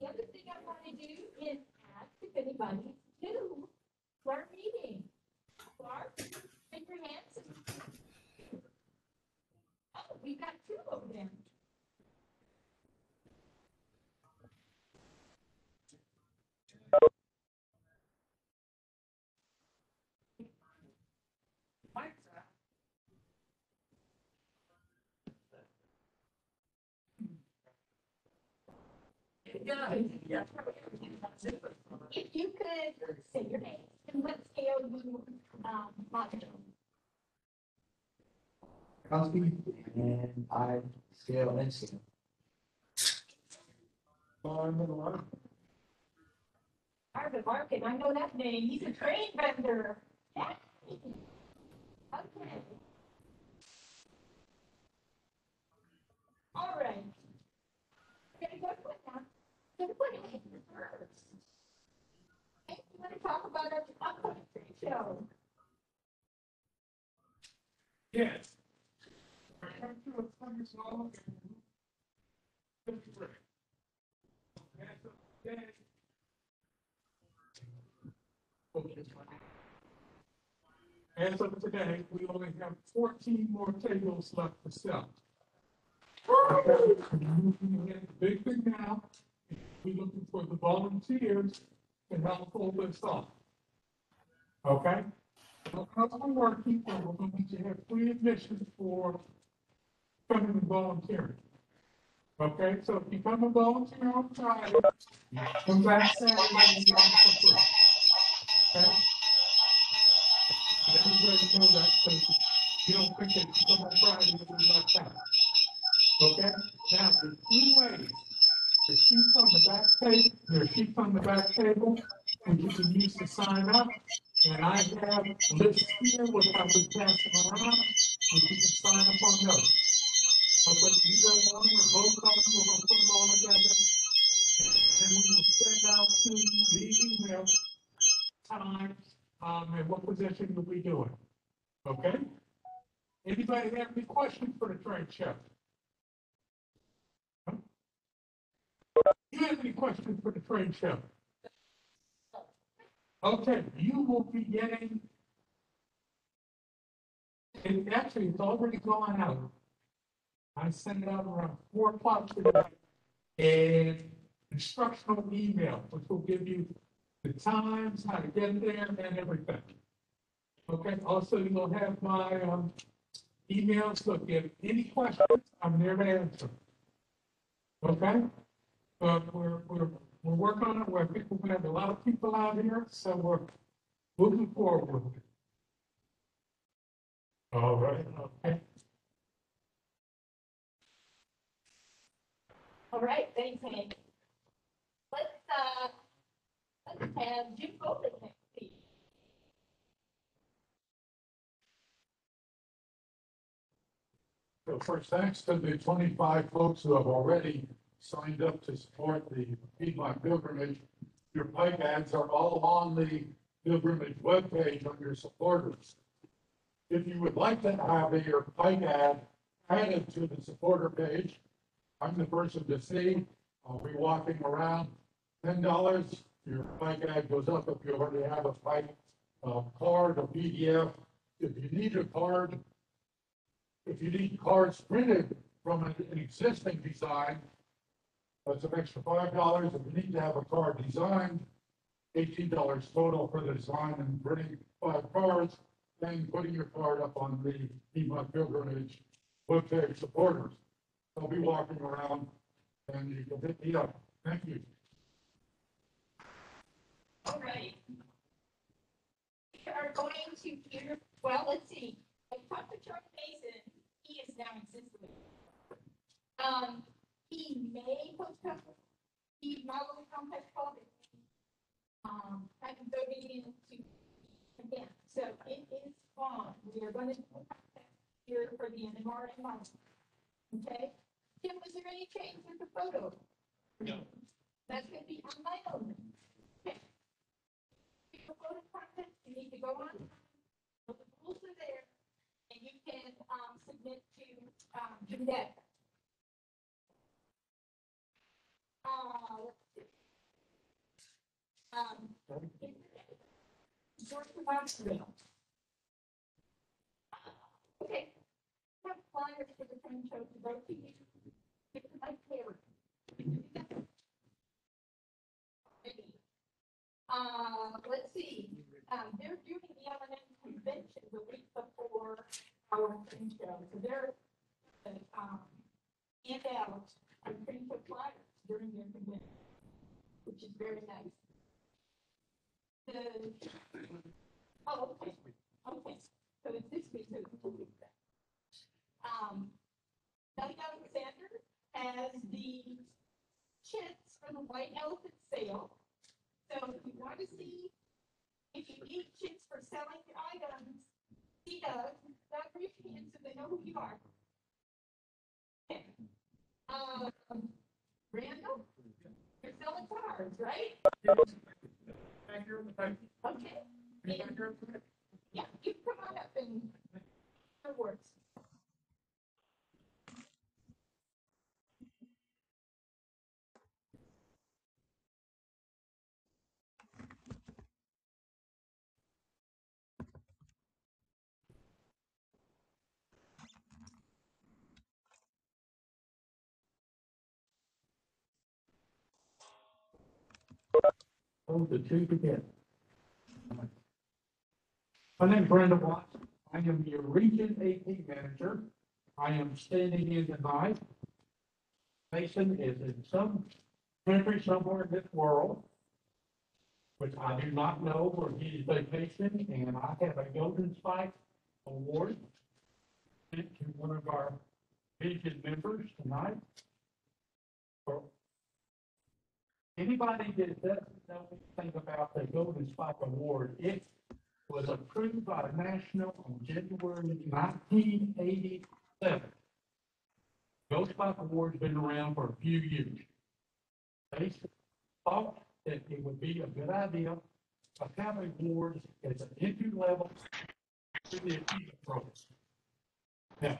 The other thing I want to do is ask if anybody new to our meeting. Clark, raise your hands. Oh, we got two of them. If you could say your name and what scale you, um, monitor. Kowski, and I scale and scale. Marvin Market, I know that name, he's a train vendor. Yeah. Okay. All right. Okay, good one now. Good one first. Hey, you wanna talk about show? Yes. Song. As of today- we only have fourteen more tables left to sell. The Big thing now, we're looking for the volunteers to help pull this off. Okay? So how we're working, we're going to have free admission for coming and volunteering. Okay, so if you come and volunteer on Friday, come back Saturday and on for free. Okay? Everybody that, so you don't think that you come on Friday and you're out. Okay, now, there's two ways. The sheets on the back page, there are sheets on the back table, and you can use to sign up. And I have lists here with how we pass around, and you can sign up on those. Okay, either one or both of them, we're gonna put them all together. And we will send out to you the email times, um, and what position you'll be doing. Okay? Anybody have any questions for the trade show? You have any questions for the trade show? Okay, you will be getting. And actually, it's already gone out. I sent it out around four o'clock today. An instructional email, which will give you the times, how to get there and everything. Okay, also you'll have my, um, emails, so if you have any questions, I'm there to answer. Okay? But we're, we're, we're working on it, where people, we have a lot of people out here, so we're moving forward. All right, okay. All right, thanks, Hank. Let's, uh, let's have Jim Bolton next, please. So first, thanks to the twenty-five folks who have already signed up to support the Piedmont pilgrimage. Your pike ads are all on the pilgrimage webpage on your supporters. If you would like to have your pike ad added to the supporter page, I'm the person to see. I'll be walking around. Ten dollars, your pike ad goes up if you already have a pike, uh, card, a PDF. If you need a card, if you need cards printed from an, an existing design, that's an extra five dollars. If you need to have a card designed, eighteen dollars total for the design and printing five cards, then putting your card up on the Piedmont Pilgrimage webpage supporters. I'll be walking around and you can hit me up. Thank you. All right. We are going to hear, well, let's see, I talked to Charlie Mason, he is now in Sicily. Um, he may postpone, he not only contact COVID. Um, I can go into, again, so it is on, we are gonna here for the NMR month. Okay, Tim, was there any change with the photo? No. That's gonna be on my own. Okay. Your photo content, you need to go on, the rules are there, and you can, um, submit to, um, Jeanette. Uh. Um. George Knoxville. Okay. Have flyers for the train show to go to. It's my favorite. Uh, let's see, um, they're doing the M and M convention the week before our train show, so they're, uh, um, hand out our train show flyers during their convention, which is very nice. The, oh, okay, okay, so it's this week, so it's two weeks then. Um, Doug Alexander has the chits for the White Elephant Sale. So if you want to see, if you need chits for selling your items, see Doug, Doug, raise your hand so they know who you are. Okay. Um, Randall, you're selling cars, right? Okay. Yeah, you can come on up and, your words. The two together. My name is Brenda Watson. I am your Region AP Manager. I am standing in tonight. Mason is in some country somewhere in this world, which I do not know where he is vacationing, and I have a Golden Spike Award sent to one of our Region members tonight. For Anybody that doesn't know anything about the Golden Spike Award, it was approved by the National on January nineteen eighty-seven. Golden Spike Award's been around for a few years. They thought that it would be a good idea of having awards as an entry level to the achievement program. Now,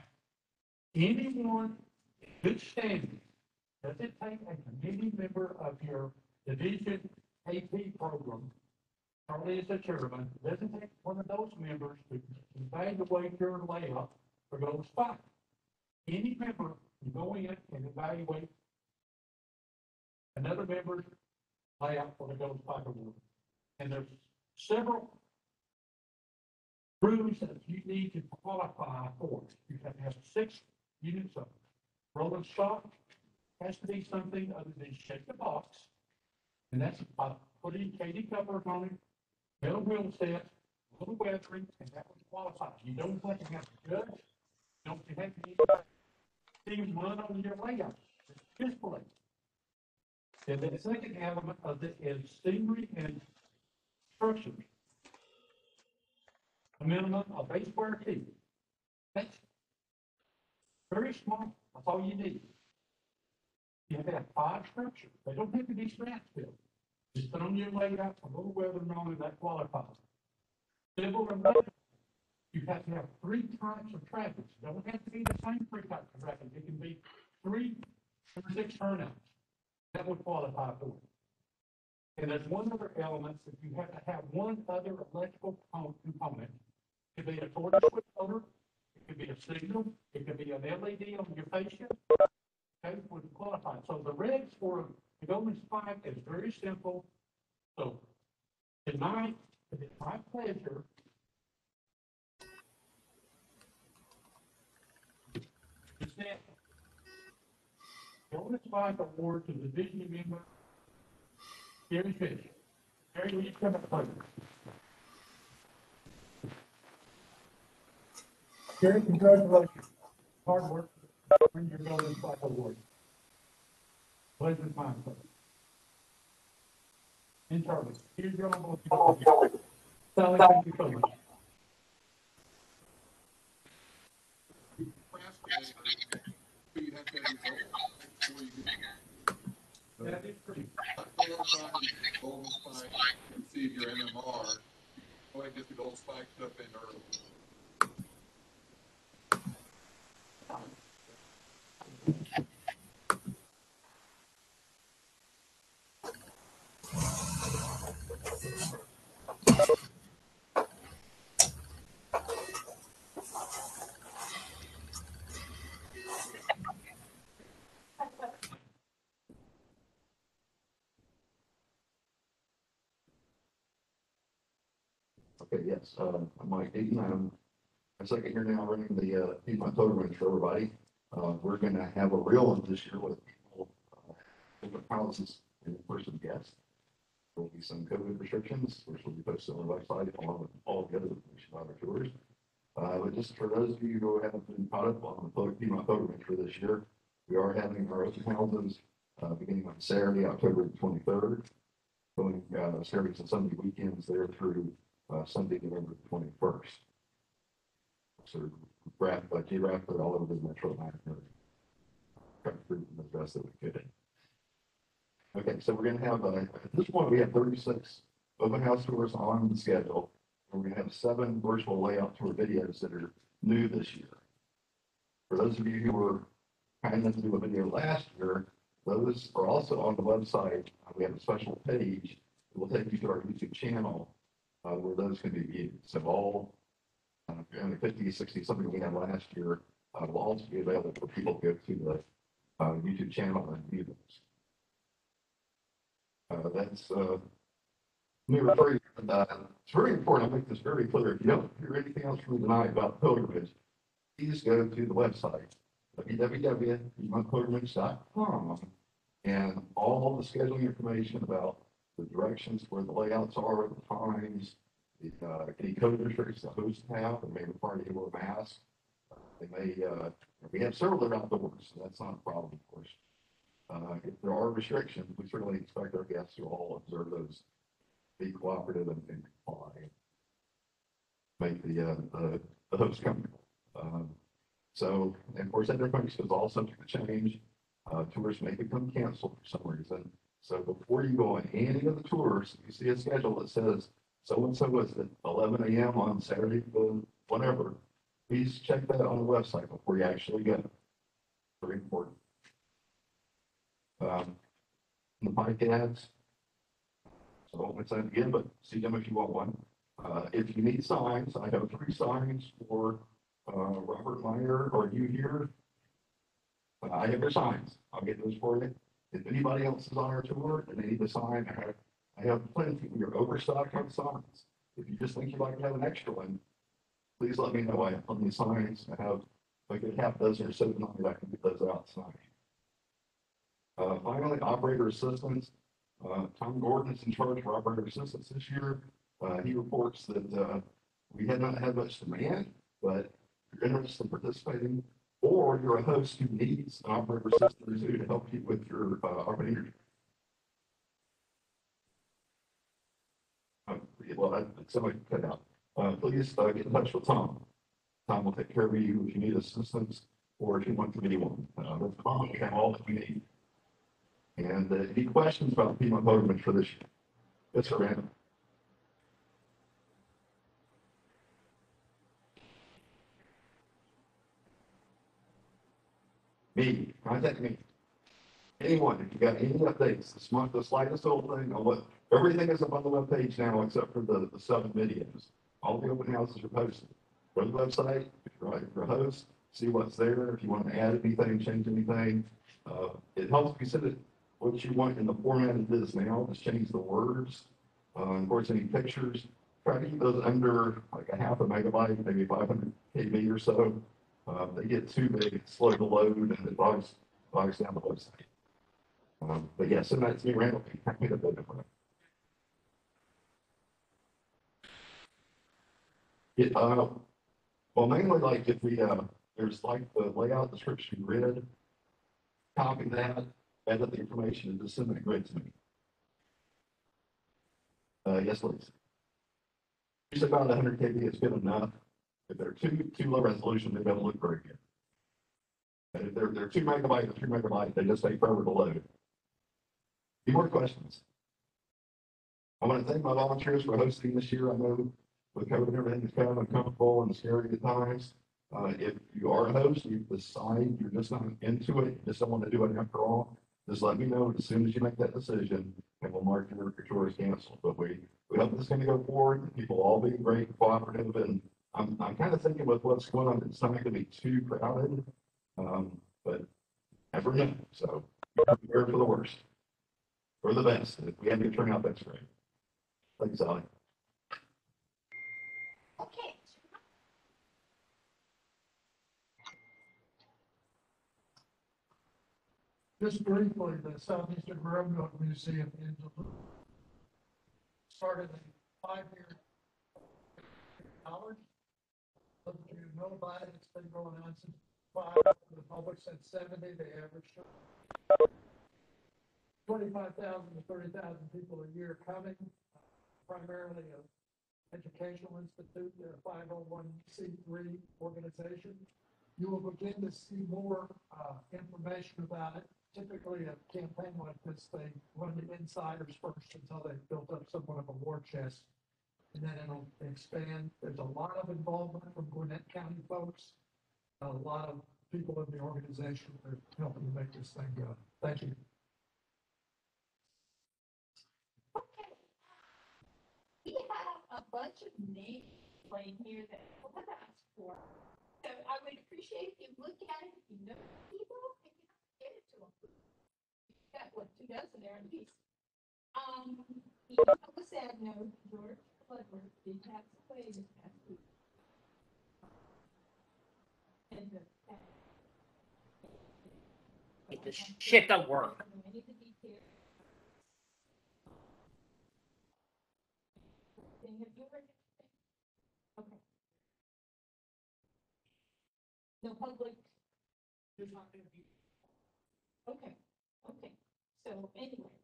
anyone in good standing does it take a committee member of your division AP program, Charlie is the chairman, does it take one of those members to evaluate your layout for those spots? Any member can go in and evaluate another member's layout for the Gold Spike Award. And there's several rules that you need to qualify for. You have to have six units of rolling stock, has to be something other than shake the box. And that's by putting Kadee covers on it, metal wheel sets, little weathering, and that would qualify. You don't have to have a judge, don't have to see them run on your layout, display. And the second element of it is scenery and structures. A minimum of eight square feet. That's very small, that's all you need. You have to have five structures, they don't have to be scratch built. Just put on your layout, a little weather on it, that qualifies. Civil and you have to have three types of traffic, It don't have to be the same three types of traffic, it can be three or six turnouts. That would qualify for it. And there's one other element, that you have to have one other electrical component-. It could be a torch switch motor, it could be a signal, it could be an LED on your fascia. Okay, would qualify. So the regs for the Spike is very simple. So tonight, it is my pleasure to send Golden Spike Award to the division member Gary Fish. Gary, will you come up, please? Gary, congratulations. Hard work. Bring your time, sir. And Charlie, here's your envelope. Sally, thank you so much. Golden Spike, receive your MMR, go ahead and get the gold stuff in early. Okay, yes, uh, I'm Mike Eaton. I'm, second here now running the, uh, Piedmont Total Range for everybody. Uh, we're gonna have a real one this year with people, uh, different houses and person guests. There'll be some COVID restrictions, which will be posted on the website along with all the other information on our tours. Uh, but just for those of you who haven't been caught up on the Photo- Piedmont for this year, we are having our open houses, uh, beginning on Saturday, October twenty-third. Going, uh, Saturdays and Sunday weekends there through, uh, Sunday, November twenty-first. So wrap, like wrapped it all over the metro Atlanta that we could. Okay, so we're gonna have, uh, at this point, we have thirty-six open house tours on the schedule. And we're gonna have seven virtual layout tour videos that are new this year. For those of you who were kind enough to do a video last year, those are also on the website. We have a special page that will take you to our YouTube channel, uh, where those can be viewed. So all uh, and the 50, 60, something we had last year, uh, will also be available for people to go to uh, YouTube channel and view those. Uh, that's, uh, let me refer you, uh, it's very important, I'll make this very clear, if you don't hear anything else from tonight about pilgrimage, please go to the website, www.pilgrimage.com, and all the scheduling information about the directions where the layouts are, the times, the, uh, any code restrictions the hosts have, they may require to wear a mask. They may, uh, we have several that are outdoors, so that's not a problem, of course. Uh, if there are restrictions, we certainly expect our guests to all observe those, be cooperative and and comply. Make the, uh, the, the host comfortable. Um, so, and of course, information is all subject to change. Uh, tours may become canceled for some reason. So before you go on any of the tours, you see a schedule that says so-and-so is at eleven AM on Saturday, the whatever. Please check that on the website before you actually go. Very important. Um, the pike ads. So I won't again, but see them if you want one. Uh, if you need signs, I have three signs for, uh, Robert Meyer, or you here? Uh, I have your signs. I'll get those for you. If anybody else is on our tour and they need a sign, I have I have plenty, we're overstocked on signs. If you just think you'd like to have an extra one, please let me know. I have plenty of signs. I have like a half dozen or so tonight. I can get those out tonight. Uh, finally, operator assistance. Uh, Tom Gordon is in charge of operator assistance this year. Uh, he reports that, uh, we had not had much demand, but if you're interested in participating, or you're a host who needs an operator assistance to help you with your, uh, operator Uh, well, somebody cut out. Uh, please, uh, get in touch with Tom. Tom will take care of you if you need assistance or if you want to be one. Uh, with Tom, we have all that we need. And, uh, any questions about the Piedmont Motorman for this year? Yes, sir, Randall. Me, contact me. Anyone, if you got any updates, this month, the slightest little thing on what Everything is up on the webpage now except for the, the seven videos. All the open houses are posted. Go to the website, if you're, if you're a host, see what's there. If you want to add anything, change anything. Uh, it helps if you send it what you want in the format it is now, just change the words. Uh, of course, any pictures, try to keep those under like a half a megabyte, maybe five hundred KB or so. Uh, they get too big, slow to load and it bogs, bogs down the website. Um, but yeah, send that to me randomly. Yeah, uh, well, mainly like if we, uh, there's like the layout description grid. Copy that, edit the information and just send that grid to me. Uh, yes, please. Usually about hundred KB is good enough. If they're too, too low resolution, they don't look very good. And if they're, they're two megabyte three megabyte, they just take forever to load. Any more questions? I want to thank my volunteers for hosting this year. I know with COVID, everything is kind of uncomfortable and scary at times. Uh, if you are a host, you decide you're just not into it, you just don't want to do it after all, just let me know as soon as you make that decision and we'll mark your, your tour as canceled. But we, we hope this is going to go forward. People all being great, cooperative, and I'm, I'm kind of thinking with what's going on, it's not going to be too crowded. Um, but never know. So prepare for the worst. For the best. If we have to turn turnout, that's great. Thanks, Sally. Just briefly, the Southeastern Railroad Museum in Duluth started a five-year college. Of you know it, it's been going on since five, the public since seventy, they averaged twenty-five thousand to thirty thousand people a year coming, primarily a educational institute, they're a five oh one C three organization. You will begin to see more, uh, information about it typically a campaign like this, they run the insiders first until they've built up somewhat of a war chest. And then it'll expand. There's a lot of involvement from Gwinnett County folks. A lot of people in the organization that are helping to make this thing go. Thank you. Okay. We have a bunch of names playing here that we'll have to ask for. So I would appreciate if you look at it, if you know people, to. Got what, two dozen there. Um, a sad note, George Floodworth did pass away this past week. And the. Get this shit to work. Public. Okay, okay, so anyway,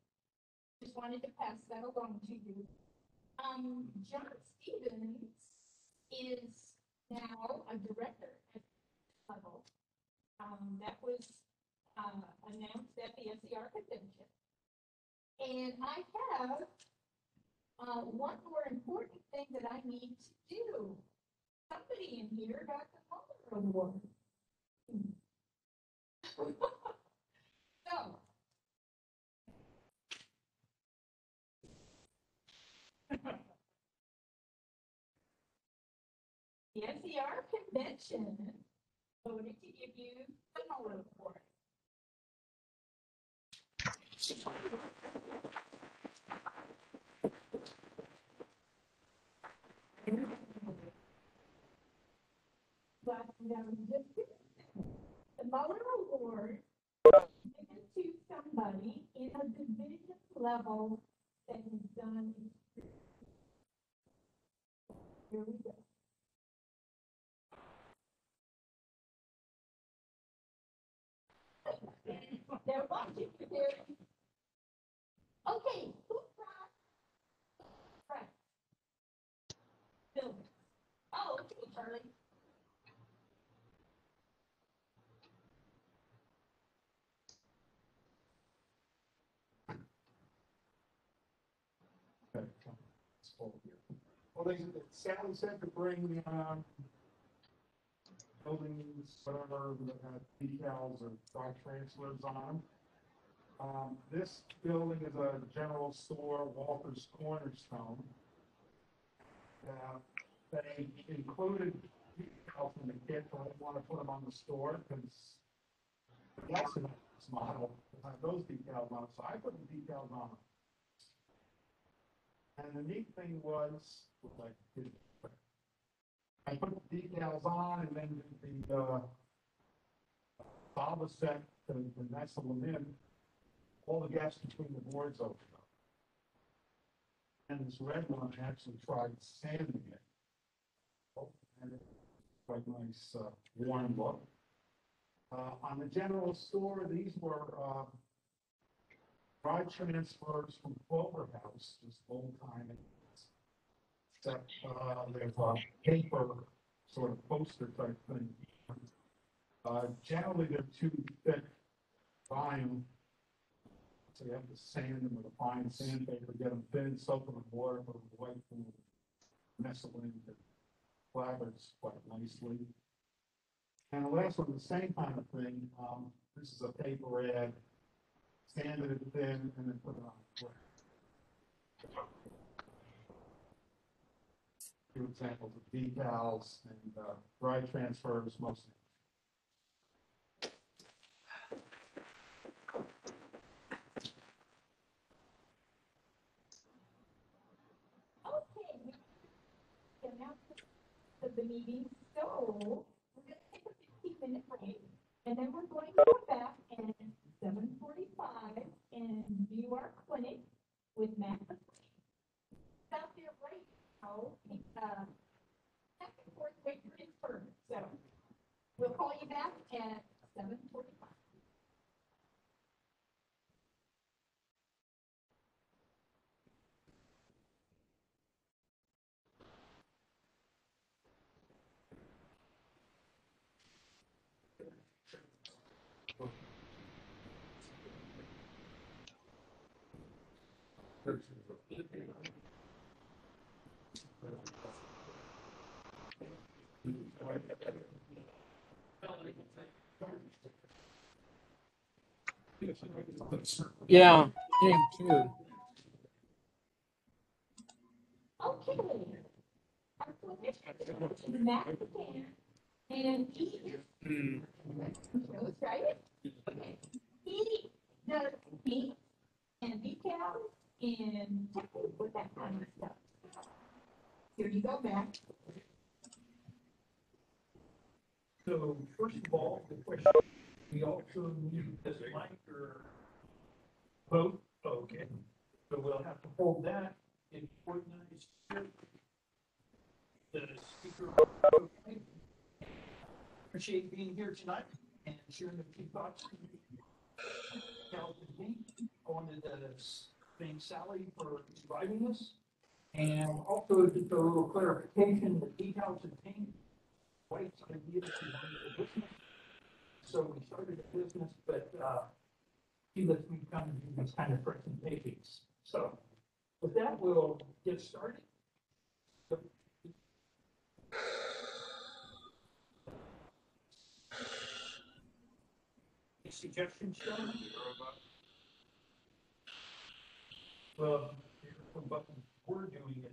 just wanted to pass that along to you. Um, John Stevens is now a director at level. Um, that was, uh, announced at the SER convention. And I have, uh, one more important thing that I need to do. Somebody in here got the Mueller Award. So. The SER convention voted to give you the Mueller Award. The Mueller Award given to somebody in a division level that has done. They're watching you there. Okay, who brought? Right. Bill. Oh, okay, Charlie. Well, they, Sally said to bring, um, buildings, whatever, that have decals or dry transfers on them. Um, this building is a general store, Walthers Cornerstone. Uh, they included decals in the kit, but I didn't want to put them on the store, because that's a model, have those decals on, so I put the decals on. And the neat thing was, like, it- I put the decals on and then the, uh, was set to, to nestle in, all the gaps between the boards opened up. And this red one actually tried sanding it. Oh, and it- Quite nice, uh, warm look. Uh, on the general store, these were, dry transfers from Clover House, just old time. Except, uh, there's a paper sort of poster type thing. Uh, generally they're too thick, fine. So you have to sand them with a fine sandpaper, get them thin, soak them in water, put them away from nestle in the clappers quite nicely. And the last one, the same kind of thing, um, this is a paper ad, sanded it thin, and then put it on. the Two examples of decals and, uh, dry transfers mostly. Put meeting, so we're gonna take a fifteen minute break. And then we're going to come back at seven forty-five and do our clinic with Matt. McQueen. Out there right now, uh, back and forth, wait for his turn, so we'll call you back at seven forty-five. Yeah. Okay. Is Matt McCann, and he. Shows, right? Okay. He does paint and decals and with that kind of stuff. Here you go, Matt. So first of all, the question, we also need this or vote, okay. So we'll have to hold that in organized. The speaker. Appreciate being here tonight and sharing a few thoughts. And me. I wanted to thank Sally for inviting us. And also just a little clarification, the details and paint White's idea the business. So we started a business, but, uh, he lets me come and do these kind of presentations. So with that, we'll get started. Any suggestions, Sean? Well, we're doing it.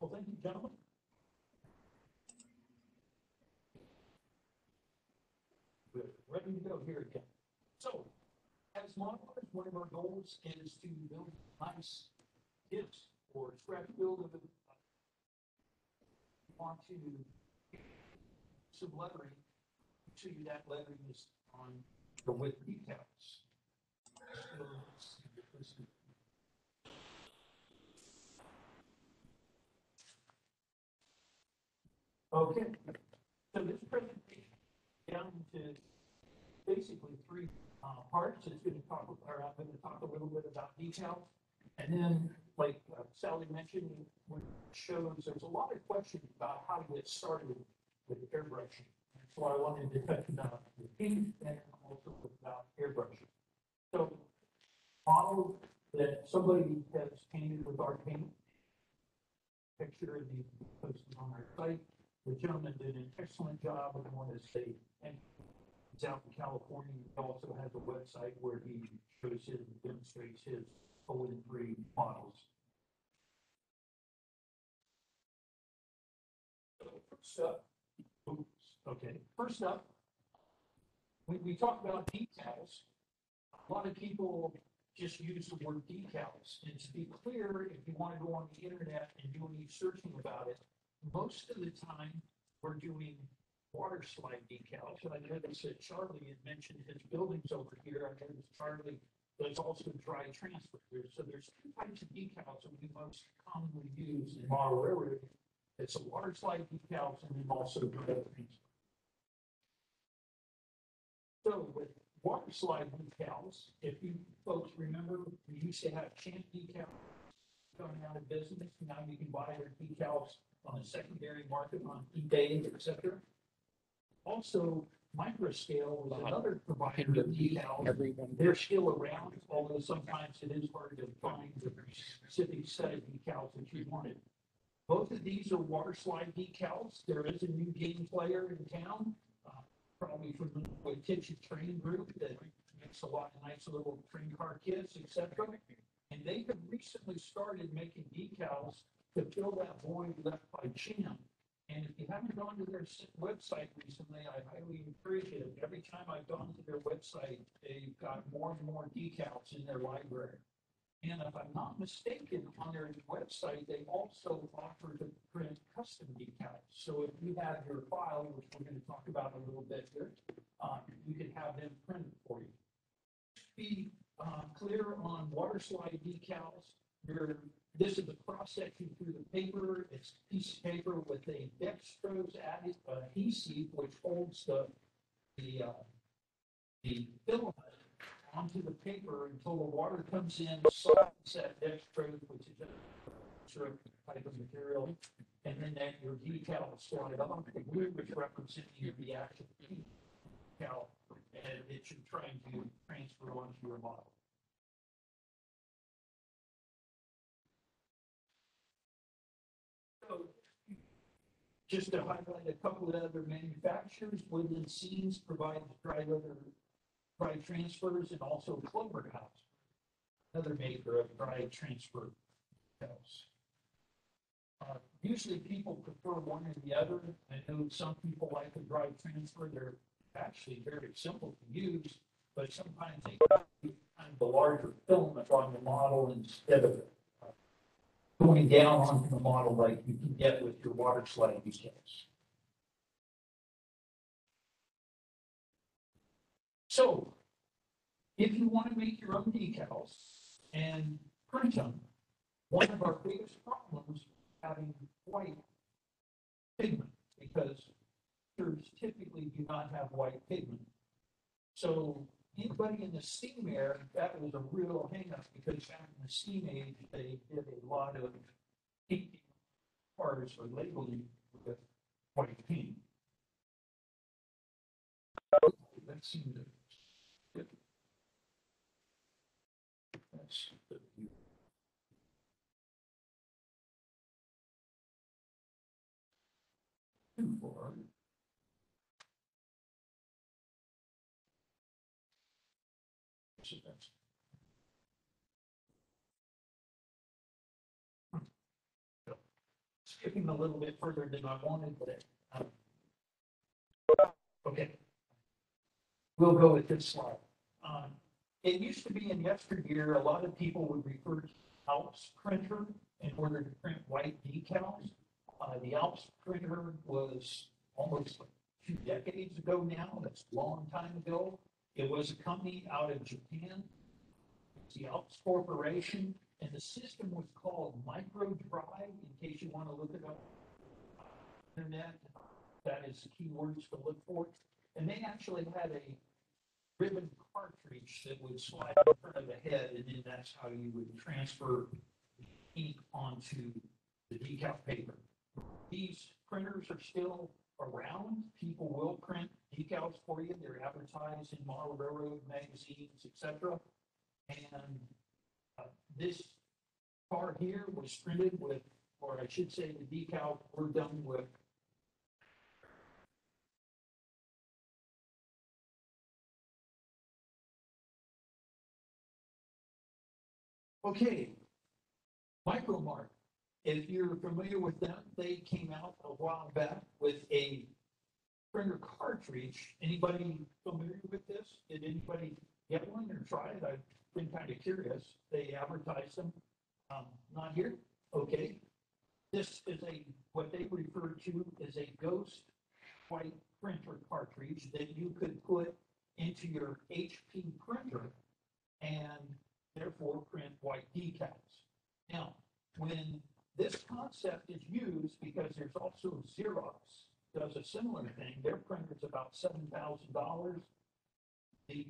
Well, thank you, gentlemen. To go here again. So, as modelers, one of our goals is to build nice kits or scratch build of it. Want to some lettering, you that lettering is on the with details. Okay, so this presentation down to basically three uh, parts. It's going to talk, or I'm going to talk a little bit about detail. And then, like uh, Sally mentioned, shows, there's a lot of questions about how to get started with airbrushing. So I wanted to touch about the paint and also about airbrushing. So model that somebody has painted with our paint. Picture the posted on our site. The gentleman did an excellent job. I want to say, and He's out in California. He also has a website where he shows his, demonstrates his Poland three models. So First up, oops, okay, first up, we, we talked about details. A lot of people just use the word decals. And to be clear, if you want to go on the internet and do any searching about it, most of the time, we're doing water slide decals. And I they said Charlie had mentioned his buildings over here. I there's Charlie, there's also dry transfer here. So there's two types of decals that we most commonly use in model railroad. It's a water slide decals and then also dry transfer. So with water slide decals, if you folks remember, we used to have champ decals going out of business. Now you can buy their decals on the secondary market on eBay, et cetera. Also, Microscale was another provider of decals. Everyone. They're still around, although sometimes it is hard to find the specific set of decals that you wanted. Both of these are water slide decals. There is a new game player in town, uh, probably from the Kitchen Train Group that makes a lot of nice little train car kits, etc. And they have recently started making decals to fill that void left by Champ. And if you haven't gone to their website recently, I highly encourage it. Every time I've gone to their website, they've got more and more decals in their library. And if I'm not mistaken, on their website, they also offer to print custom decals. So if you have your file, which we're gonna talk about a little bit here, um, you can have them printed for you. Be, uh, clear on water slide decals. Your, this is a cross section through the paper. It's a piece of paper with a dextrose added adhesive, which holds the, the, uh, the filament onto the paper until the water comes in, softens that dextrose, which is a type of material. And then that your decal will slide blue which representing your reaction decal, and it should try to transfer onto your model. Just to highlight a couple of other manufacturers, Woodland Scenics provides dry leather dry transfers and also Clover House, another maker of dry transfer house. Uh, usually people prefer one or the other. I know some people like the dry transfer. They're actually very simple to use, but sometimes they of the larger filament on the model instead of going down onto the model like you can get with your water slide decals. So, if you want to make your own decals and print them, one of our biggest problems having white pigment because pictures typically do not have white pigment. So anybody in the steam era, that was a real hangup because back in the steam age, they did a lot of painting cars or labeling with white paint. That seemed to That's the view. Two, four. So that's- Hmm. So, Skipping a little bit further than I wanted, but, um, okay. We'll go with this slide. Um, it used to be in yesteryear, a lot of people would refer to Alps printer in order to print white decals. Uh, the Alps printer was almost two decades ago now, that's a long time ago. It was a company out of Japan. It's the Alps Corporation, and the system was called Micro Dry, in case you want to look it up. Internet, that is the keywords to look for. And they actually had a ribbon cartridge that would slide in front of the head, and then that's how you would transfer ink onto the decal paper. These printers are still around. People will print decals for you. They're advertised in model railroad magazines, etc. And this car here was printed with, or I should say the decals were done with Okay. Micromark, if you're familiar with them, they came out a while back with a printer cartridge. Anybody familiar with this? Did anybody get one or try it? I been kind of curious. They advertise them, um, not here, okay. This is a, what they refer to as a ghost white printer cartridge that you could put into your HP printer and therefore print white decals. Now, when this concept is used, because there's also Xerox does a similar thing, their printer's about seven thousand dollars. These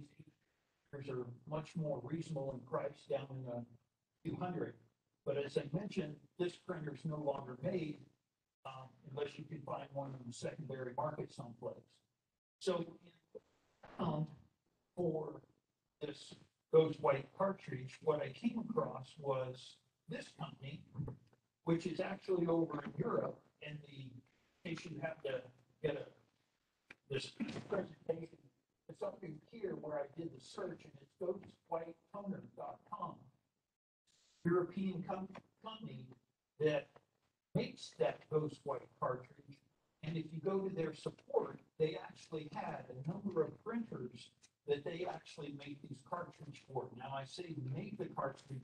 are much more reasonable in price, down in a few hundred. But as I mentioned, this printer is no longer made, um, unless you can find one in the secondary market someplace. So, um, for this Ghost White cartridge, what I came across was this company, which is actually over in Europe, and the, in case you have to get a, this presentation, it's up in here where I did the search, and it's ghostwhitetoner.com. European com- company that makes that Ghost White cartridge. And if you go to their support, they actually had a number of printers that they actually make these cartridges for. Now, I say make the cartridge.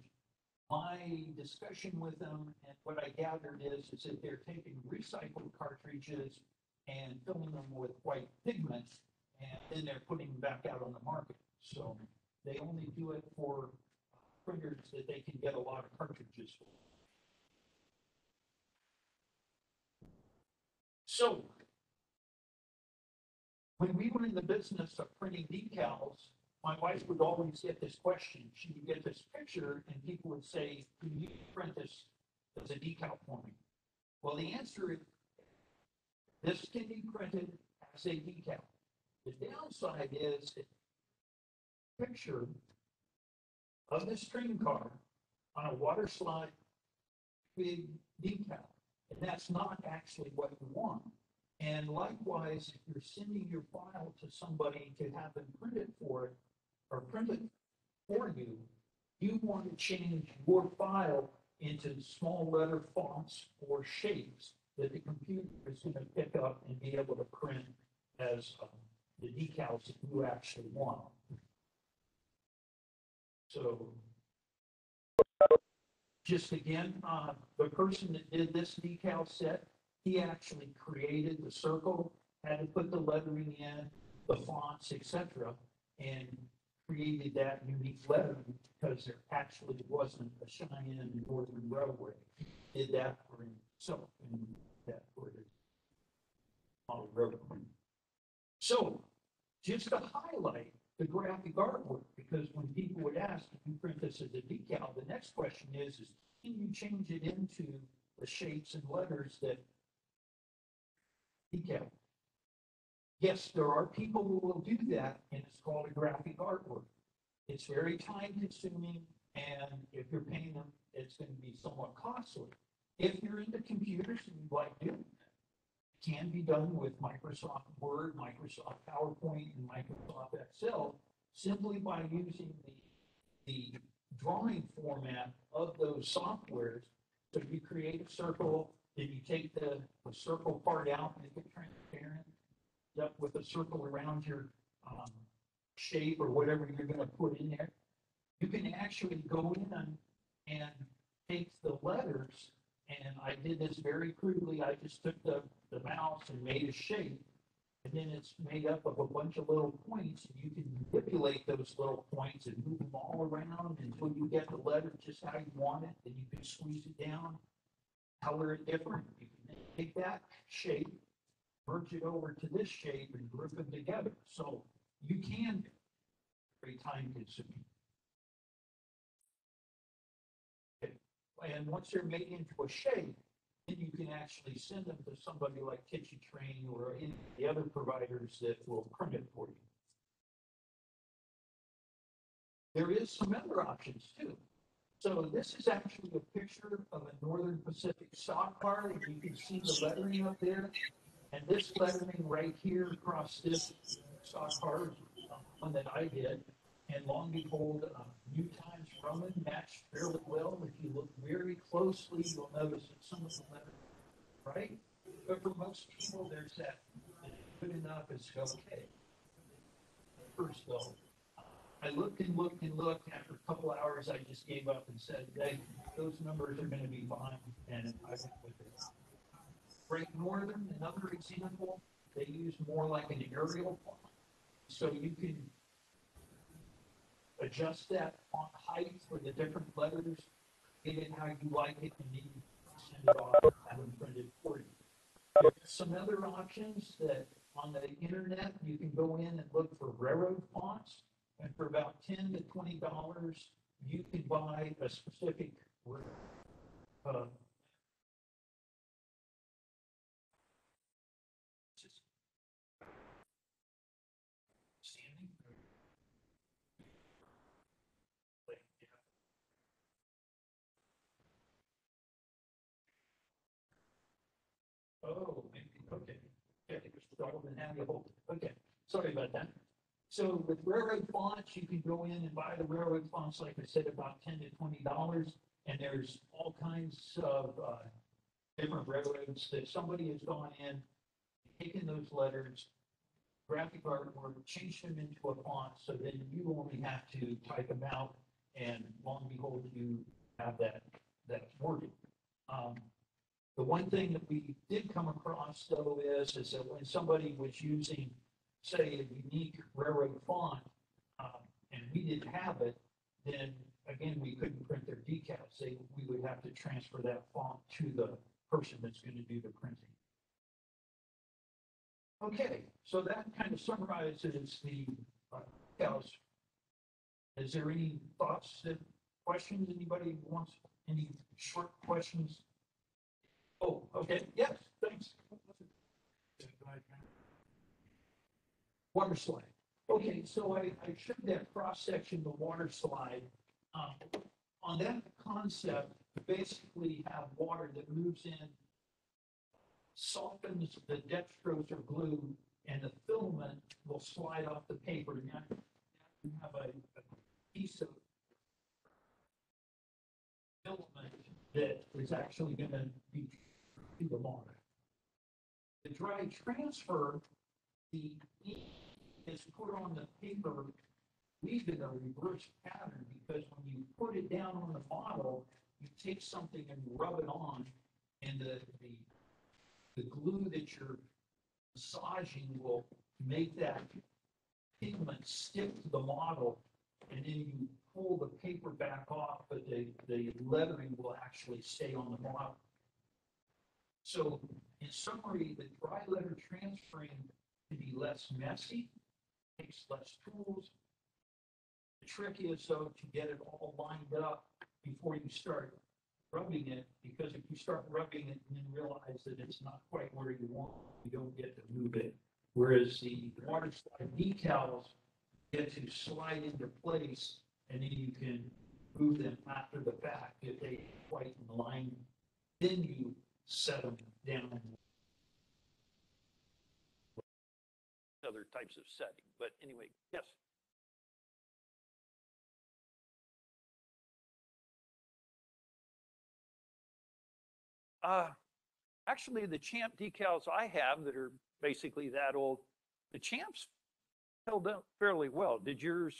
My discussion with them and what I gathered is, is that they're taking recycled cartridges and filling them with white pigment, and then they're putting them back out on the market. So they only do it for printers that they can get a lot of cartridges for. So when we were in the business of printing decals, my wife would always get this question. She would get this picture and people would say, can you print this as a decal for me? Well, the answer is this can be printed as a decal. The downside is picture of the stream car on a water slide big decal. And that's not actually what you want. And likewise, if you're sending your file to somebody to have them print it for it, or print it for you, you want to change your file into small letter fonts or shapes that the computer is going to pick up and be able to print as um, the decals that you actually want. So just again, uh, the person that did this decal set, he actually created the circle, had to put the lettering in, the fonts, etc., and created that unique lettering because there actually wasn't a Cheyenne Northern Railway. Did that for himself and that for his model railroad. So, just to highlight the graphic artwork, because when people would ask, if you print this as a decal, the next question is, is can you change it into the shapes and letters that decal? Yes, there are people who will do that, and it's called a graphic artwork. It's very time consuming, and if you're paying them, it's gonna be somewhat costly. If you're into computers and you like doing can be done with Microsoft Word, Microsoft PowerPoint, and Microsoft Excel, simply by using the, the drawing format of those softwares. So you create a circle, then you take the, the circle part out, make it transparent. Up with a circle around your, um, shape or whatever you're gonna put in there. You can actually go in and take the letters, and I did this very crudely, I just took the, the mouse and made a shape. And then it's made up of a bunch of little points, and you can manipulate those little points and move them all around until you get the letter just how you want it, then you can squeeze it down. Color it different, you can take that shape, merge it over to this shape and group them together, so you can do very time consuming. And once they're made into a shape, then you can actually send them to somebody like Kitchen Train or any of the other providers that will print it for you. There is some other options too. So this is actually a picture of a Northern Pacific stock car. You can see the lettering up there. And this lettering right here across this stock car one that I did. And long behold, uh, New Times Roman matched fairly well. If you look very closely, you'll notice that some of the lettering, right? But for most people, there's that, good enough is okay. First though, I looked and looked and looked, after a couple hours, I just gave up and said, they, those numbers are gonna be fine, and I went with it. Great Northern, another example, they use more like an Arial font, so you can adjust that font height for the different letters, get it how you like it, and then send it off, have them printed for you. There's Some other options that on the internet, you can go in and look for railroad fonts. And for about ten to twenty dollars, you can buy a specific, uh, just- Standing? Like, yeah. Oh, okay. Yeah, and okay, sorry about that. So with railroad fonts, you can go in and buy the railroad fonts, like I said, about ten to twenty dollars. And there's all kinds of, uh, different railroads that somebody has gone in, taken those letters, graphic artwork, changed them into a font, so then you only have to type them out. And lo and behold, you have that, that wording. Um, the one thing that we did come across though is, is that when somebody was using, say, a unique railroad font, um, and we didn't have it, then again, we couldn't print their decals. They, we would have to transfer that font to the person that's gonna do the printing. Okay, so that kind of summarizes the, uh. Is there any thoughts, uh, questions, anybody wants, any short questions? Oh, okay, yes, thanks. Water slide. Okay, so I, I showed that cross section, the water slide. Um, on that concept, basically have water that moves in, softens the dextrose or glue, and the filament will slide off the paper. Now, you have a, a piece of filament that is actually gonna be to the water. The dry transfer, the ink is put on the paper, in a reverse pattern, because when you put it down on the bottle, you take something and rub it on, and the, the, the glue that you're massaging will make that pigment stick to the model, and then you pull the paper back off, but the, the lettering will actually stay on the model. So in summary, the dry letter transferring can be less messy, takes less tools. The trick is though to get it all lined up before you start rubbing it, because if you start rubbing it and then realize that it's not quite where you want, you don't get to move it. Whereas the water slide decals get to slide into place and then you can move them after the fact if they quite in line. Then you set them down. Other types of setting, but anyway, yes. Uh, actually, the champ decals I have that are basically that old, the champs held up fairly well. Did yours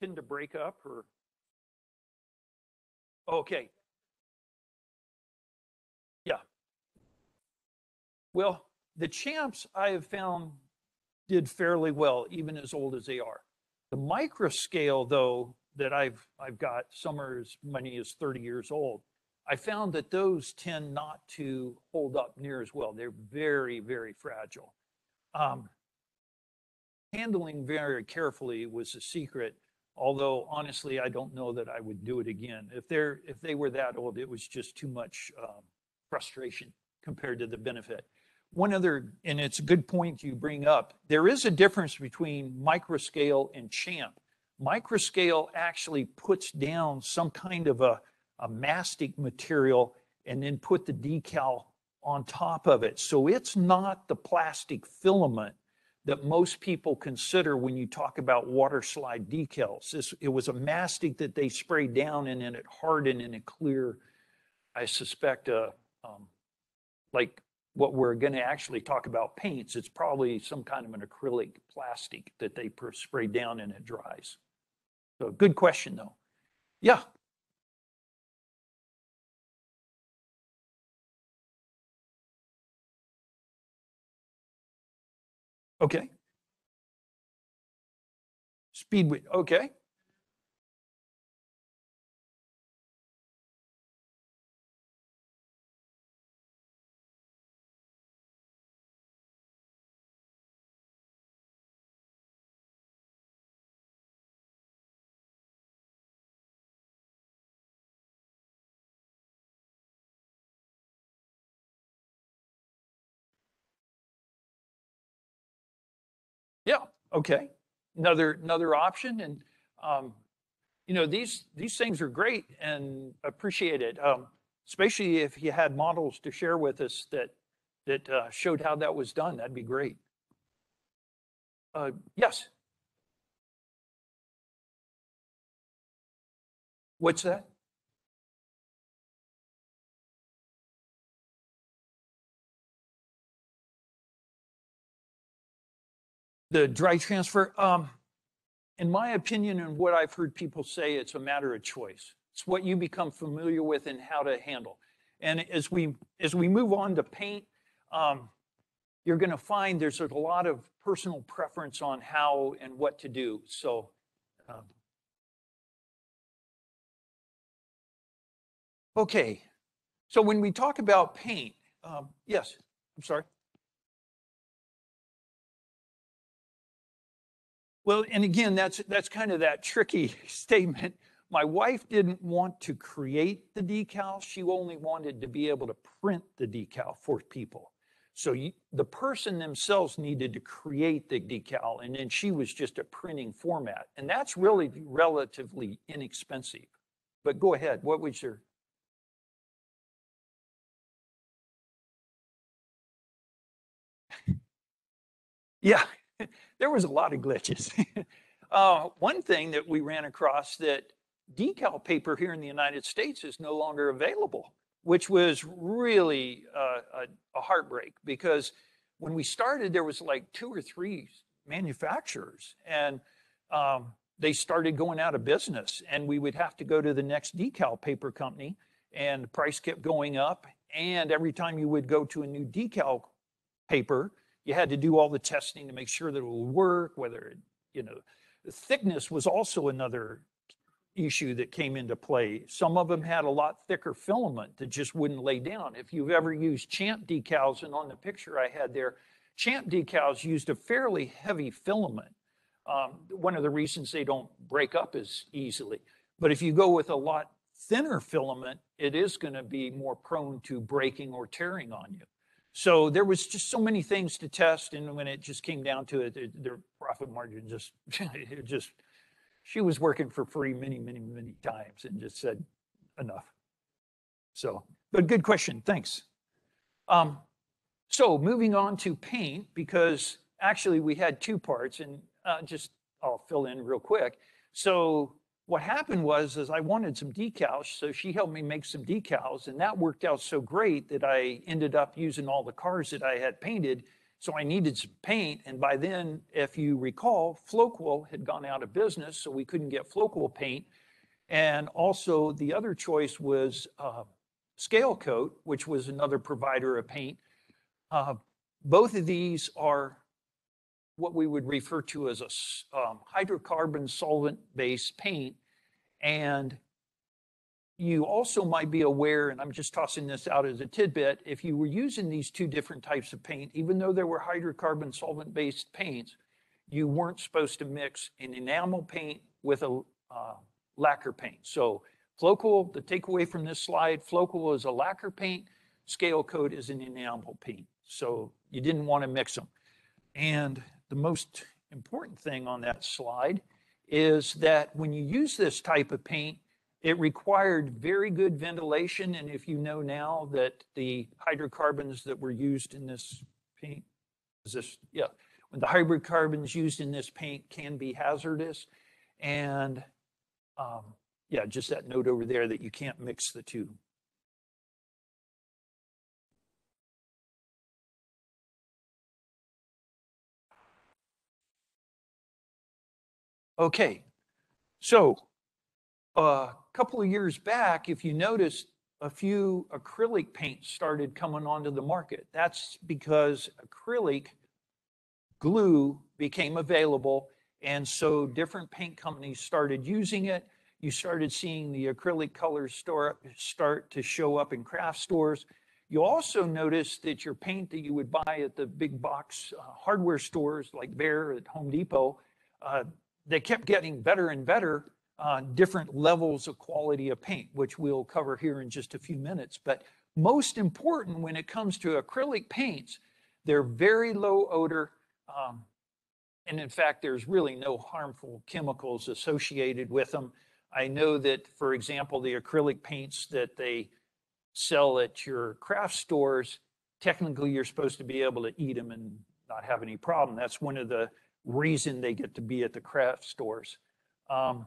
tend to break up or? Okay. Yeah. Well, the champs I have found did fairly well, even as old as they are. The micro scale, though, that I've I've got, some are as many as 30 years old. I found that those tend not to hold up near as well. They're very, very fragile. Um, handling very carefully was the secret. Although honestly, I don't know that I would do it again. If they're if they were that old, it was just too much um, frustration compared to the benefit. One other, and it's a good point you bring up. There is a difference between microscale and champ. Microscale actually puts down some kind of a, a mastic material and then put the decal on top of it. So it's not the plastic filament that most people consider when you talk about water slide decals. This, it was a mastic that they sprayed down and then it hardened in a clear, I suspect, uh, um, like what we're going to actually talk about paints, it's probably some kind of an acrylic plastic that they spray down and it dries. So good question though. Yeah. Okay. Speedway, okay. Okay. Another, another option and, um, you know, these, these things are great and appreciate it. Um, especially if you had models to share with us that, that, uh, showed how that was done, that'd be great. Uh, yes? What's that? The dry transfer, um, in my opinion and what I've heard people say, it's a matter of choice. It's what you become familiar with and how to handle. And as we, as we move on to paint, um, you're going to find there's a lot of personal preference on how and what to do. So, um, okay. So when we talk about paint, um, yes, I'm sorry. Well, and again, that's, that's kind of that tricky statement. My wife didn't want to create the decal. She only wanted to be able to print the decal for people. So you, the person themselves needed to create the decal, and then she was just a printing format. And that's really relatively inexpensive. But go ahead, what was your? Yeah, there was a lot of glitches. uh, one thing that we ran across that decal paper here in the United States is no longer available, which was really uh, a, a heartbreak because when we started, there was like two or three manufacturers and um, they started going out of business and we would have to go to the next decal paper company and the price kept going up. And every time you would go to a new decal paper, you had to do all the testing to make sure that it would work, whether, it, you know, thickness was also another issue that came into play. Some of them had a lot thicker filament that just wouldn't lay down. If you've ever used Champ decals, and on the picture I had there, Champ decals used a fairly heavy filament. Um, one of the reasons they don't break up as easily. But if you go with a lot thinner filament, it is going to be more prone to breaking or tearing on you. So there was just so many things to test, and when it just came down to it, their profit margin just, it just, she was working for free many, many, many times and just said enough. So, but good question, thanks. Um, so moving on to paint, because actually we had two parts, and uh, just I'll fill in real quick. So what happened was is I wanted some decals, so she helped me make some decals, and that worked out so great that I ended up using all the cars that I had painted. So I needed some paint, and by then, if you recall, Floquil had gone out of business, so we couldn't get Floquil paint. And also, the other choice was uh, Scale Coat, which was another provider of paint. Uh, both of these are what we would refer to as a um, hydrocarbon solvent-based paint. And you also might be aware, and I'm just tossing this out as a tidbit, if you were using these two different types of paint, even though there were hydrocarbon solvent-based paints, you weren't supposed to mix an enamel paint with a uh, lacquer paint. So Floquil, the takeaway from this slide, Floquil is a lacquer paint, Scale Coat is an enamel paint. So you didn't want to mix them. And the most important thing on that slide is that when you use this type of paint, it required very good ventilation. And if you know now that the hydrocarbons that were used in this paint, is this, yeah, when the hydrocarbons used in this paint can be hazardous. And um, yeah, just that note over there that you can't mix the two. Okay, So a couple of years back, if you noticed, a few acrylic paints started coming onto the market. That's because acrylic glue became available. And so different paint companies started using it. You started seeing the acrylic colors start, start to show up in craft stores. You also noticed that your paint that you would buy at the big box uh, hardware stores like Behr at Home Depot, uh, they kept getting better and better, on different levels of quality of paint, which we'll cover here in just a few minutes. But most important when it comes to acrylic paints, they're very low odor. Um, and in fact, there's really no harmful chemicals associated with them. I know that, for example, the acrylic paints that they sell at your craft stores, technically you're supposed to be able to eat them and not have any problem. That's one of the reason they get to be at the craft stores. Um,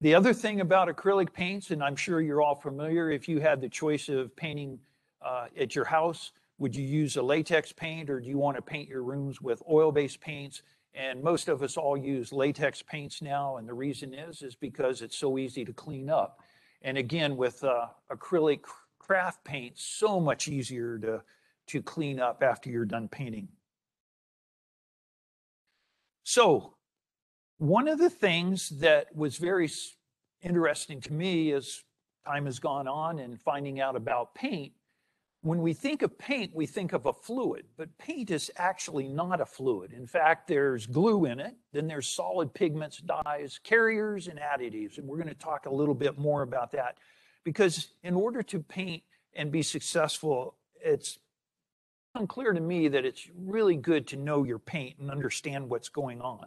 the other thing about acrylic paints, and I'm sure you're all familiar, if you had the choice of painting uh, at your house, would you use a latex paint or do you want to paint your rooms with oil-based paints? And most of us all use latex paints now, and the reason is is because it's so easy to clean up. And again, with uh, acrylic craft paint, so much easier to to clean up after you're done painting. So, one of the things that was very interesting to me as time has gone on and finding out about paint when we think of paint, we think of a fluid, but paint is actually not a fluid. In fact, there's glue in it, then there's solid pigments, dyes, carriers, and additives. And we're going to talk a little bit more about that because in order to paint and be successful, it's unclear to me that it's really good to know your paint and understand what's going on.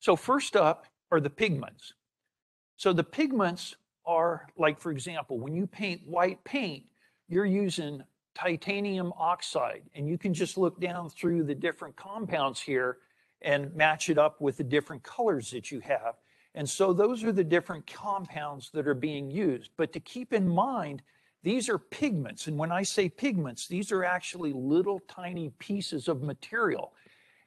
So, first up are the pigments. So, the pigments are like, for example, when you paint white paint, you're using titanium oxide, and you can just look down through the different compounds here and match it up with the different colors that you have. And so those are the different compounds that are being used. But to keep in mind, these are pigments. And when I say pigments, these are actually little tiny pieces of material.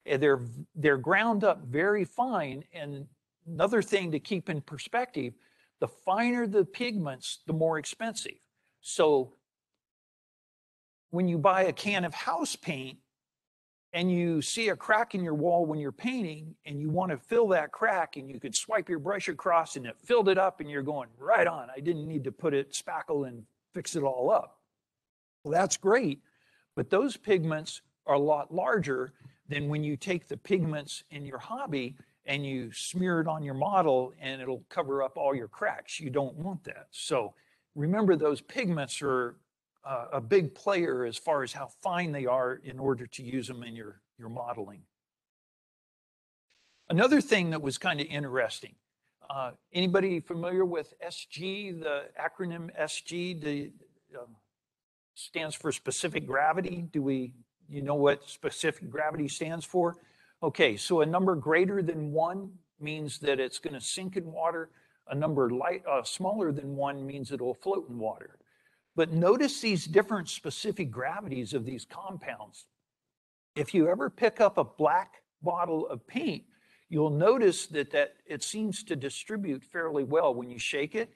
They're, they're ground up very fine. And another thing to keep in perspective, the finer the pigments, the more expensive. So when you buy a can of house paint and you see a crack in your wall when you're painting and you want to fill that crack and you could swipe your brush across and it filled it up and you're going right on. I didn't need to put it spackle and fix it all up. Well, that's great, but those pigments are a lot larger than when you take the pigments in your hobby and you smear it on your model and it'll cover up all your cracks. You don't want that. So remember those pigments are uh, a big player as far as how fine they are in order to use them in your, your modeling. Another thing that was kind of interesting, uh, anybody familiar with SG, the acronym SG, the um, stands for specific gravity? Do we, you know what specific gravity stands for? Okay, so a number greater than one means that it's going to sink in water. A number light, uh, smaller than one means it'll float in water. But notice these different specific gravities of these compounds. If you ever pick up a black bottle of paint, you'll notice that, that it seems to distribute fairly well when you shake it.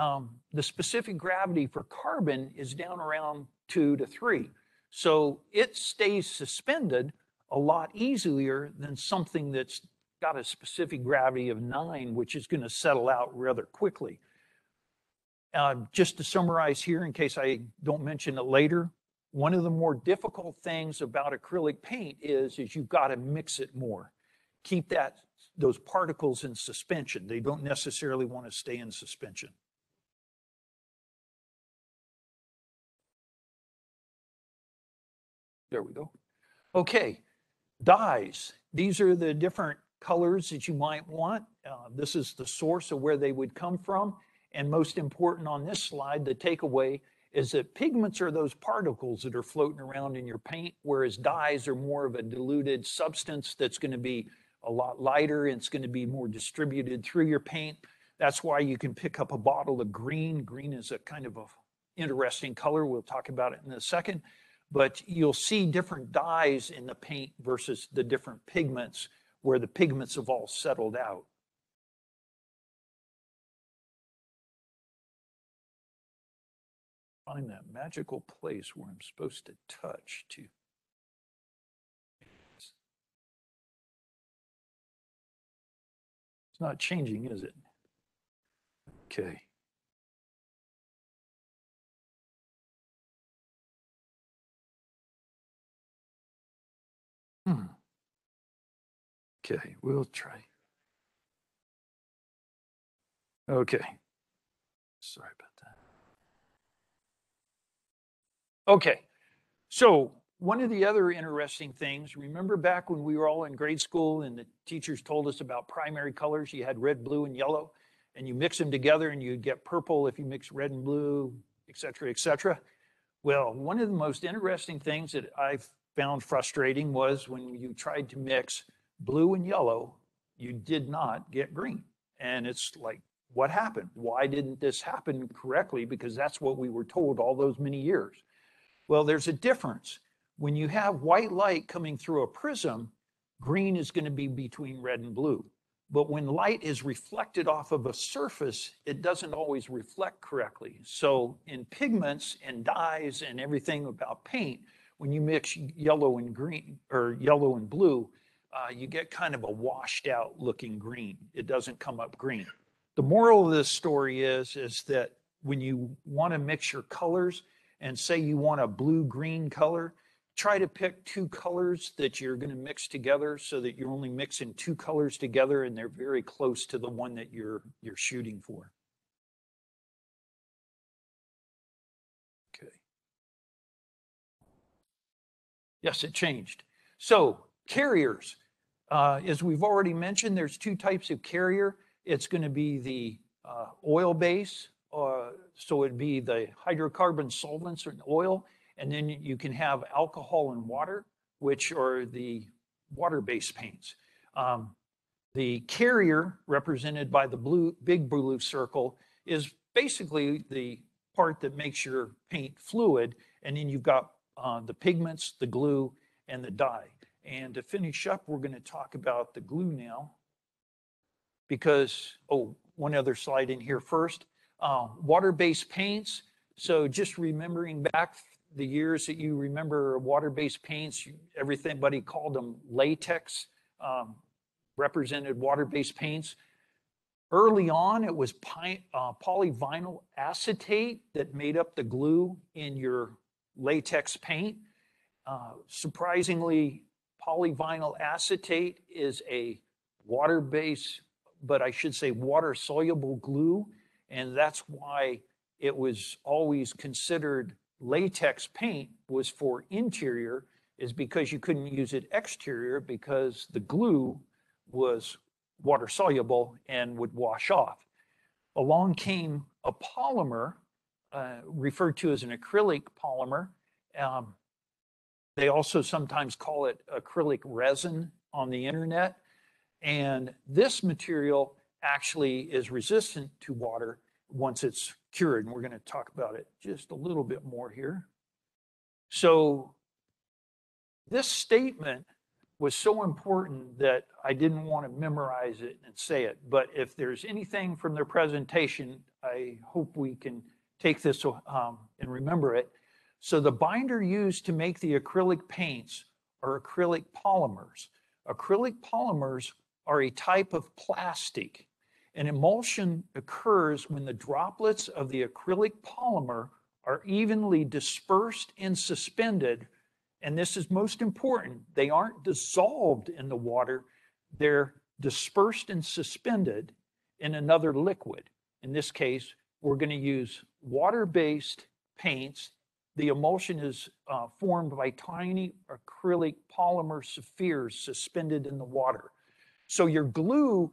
Um, the specific gravity for carbon is down around two to three. So it stays suspended a lot easier than something that's got a specific gravity of nine, which is going to settle out rather quickly. Uh, just to summarize here, in case I don't mention it later, one of the more difficult things about acrylic paint is, is you've got to mix it more. Keep that those particles in suspension. They don't necessarily want to stay in suspension. There we go. Okay, dyes. These are the different colors that you might want. Uh, this is the source of where they would come from. And most important on this slide, the takeaway is that pigments are those particles that are floating around in your paint, whereas dyes are more of a diluted substance that's going to be a lot lighter it's going to be more distributed through your paint. That's why you can pick up a bottle of green. Green is a kind of a interesting color. We'll talk about it in a second. but you'll see different dyes in the paint versus the different pigments where the pigments have all settled out. Find that magical place where I'm supposed to touch to. It's not changing, is it? Okay. Hmm. Okay, we'll try. Okay. Sorry about that. Okay, so one of the other interesting things, remember back when we were all in grade school and the teachers told us about primary colors? You had red, blue, and yellow, and you mix them together and you'd get purple if you mix red and blue, et cetera, et cetera. Well, one of the most interesting things that I've found frustrating was when you tried to mix blue and yellow, you did not get green. And it's like, what happened? Why didn't this happen correctly? Because that's what we were told all those many years. Well, there's a difference. When you have white light coming through a prism, green is going to be between red and blue. But when light is reflected off of a surface, it doesn't always reflect correctly. So in pigments and dyes and everything about paint, when you mix yellow and green or yellow and blue, uh, you get kind of a washed out looking green. It doesn't come up green. The moral of this story is, is that when you want to mix your colors and say you want a blue green color, try to pick two colors that you're going to mix together so that you're only mixing two colors together and they're very close to the one that you're you're shooting for. Okay. Yes, it changed. So carriers, uh, as we've already mentioned, there's two types of carrier. It's going to be the uh, oil base, uh, so it'd be the hydrocarbon solvents and oil, and then you can have alcohol and water, which are the water-based paints. Um, the carrier, represented by the blue, big blue circle, is basically the part that makes your paint fluid, and then you've got uh, the pigments, the glue, and the dye. And to finish up, we're going to talk about the glue now. Because, oh, one other slide in here first. Uh, water-based paints. So just remembering back the years that you remember water-based paints, everything, everybody called them latex, um, represented water-based paints. Early on, it was pi- uh, polyvinyl acetate that made up the glue in your latex paint. Uh, surprisingly, polyvinyl acetate is a water-based, but I should say water-soluble glue, and that's why it was always considered latex paint was for interior is because you couldn't use it exterior because the glue was water soluble and would wash off. Along came a polymer uh, referred to as an acrylic polymer. Um, they also sometimes call it acrylic resin on the internet. And this material actually is resistant to water once it's cured. And we're going to talk about it just a little bit more here. So this statement was so important that I didn't want to memorize it and say it. But if there's anything from their presentation, I hope we can take this um, and remember it. So the binder used to make the acrylic paints are acrylic polymers. Acrylic polymers are a type of plastic. An emulsion occurs when the droplets of the acrylic polymer are evenly dispersed and suspended and this is most important, they aren't dissolved in the water, they're dispersed and suspended in another liquid. In this case, we're going to use water-based paints. The emulsion is uh, formed by tiny acrylic polymer spheres suspended in the water. So your glue,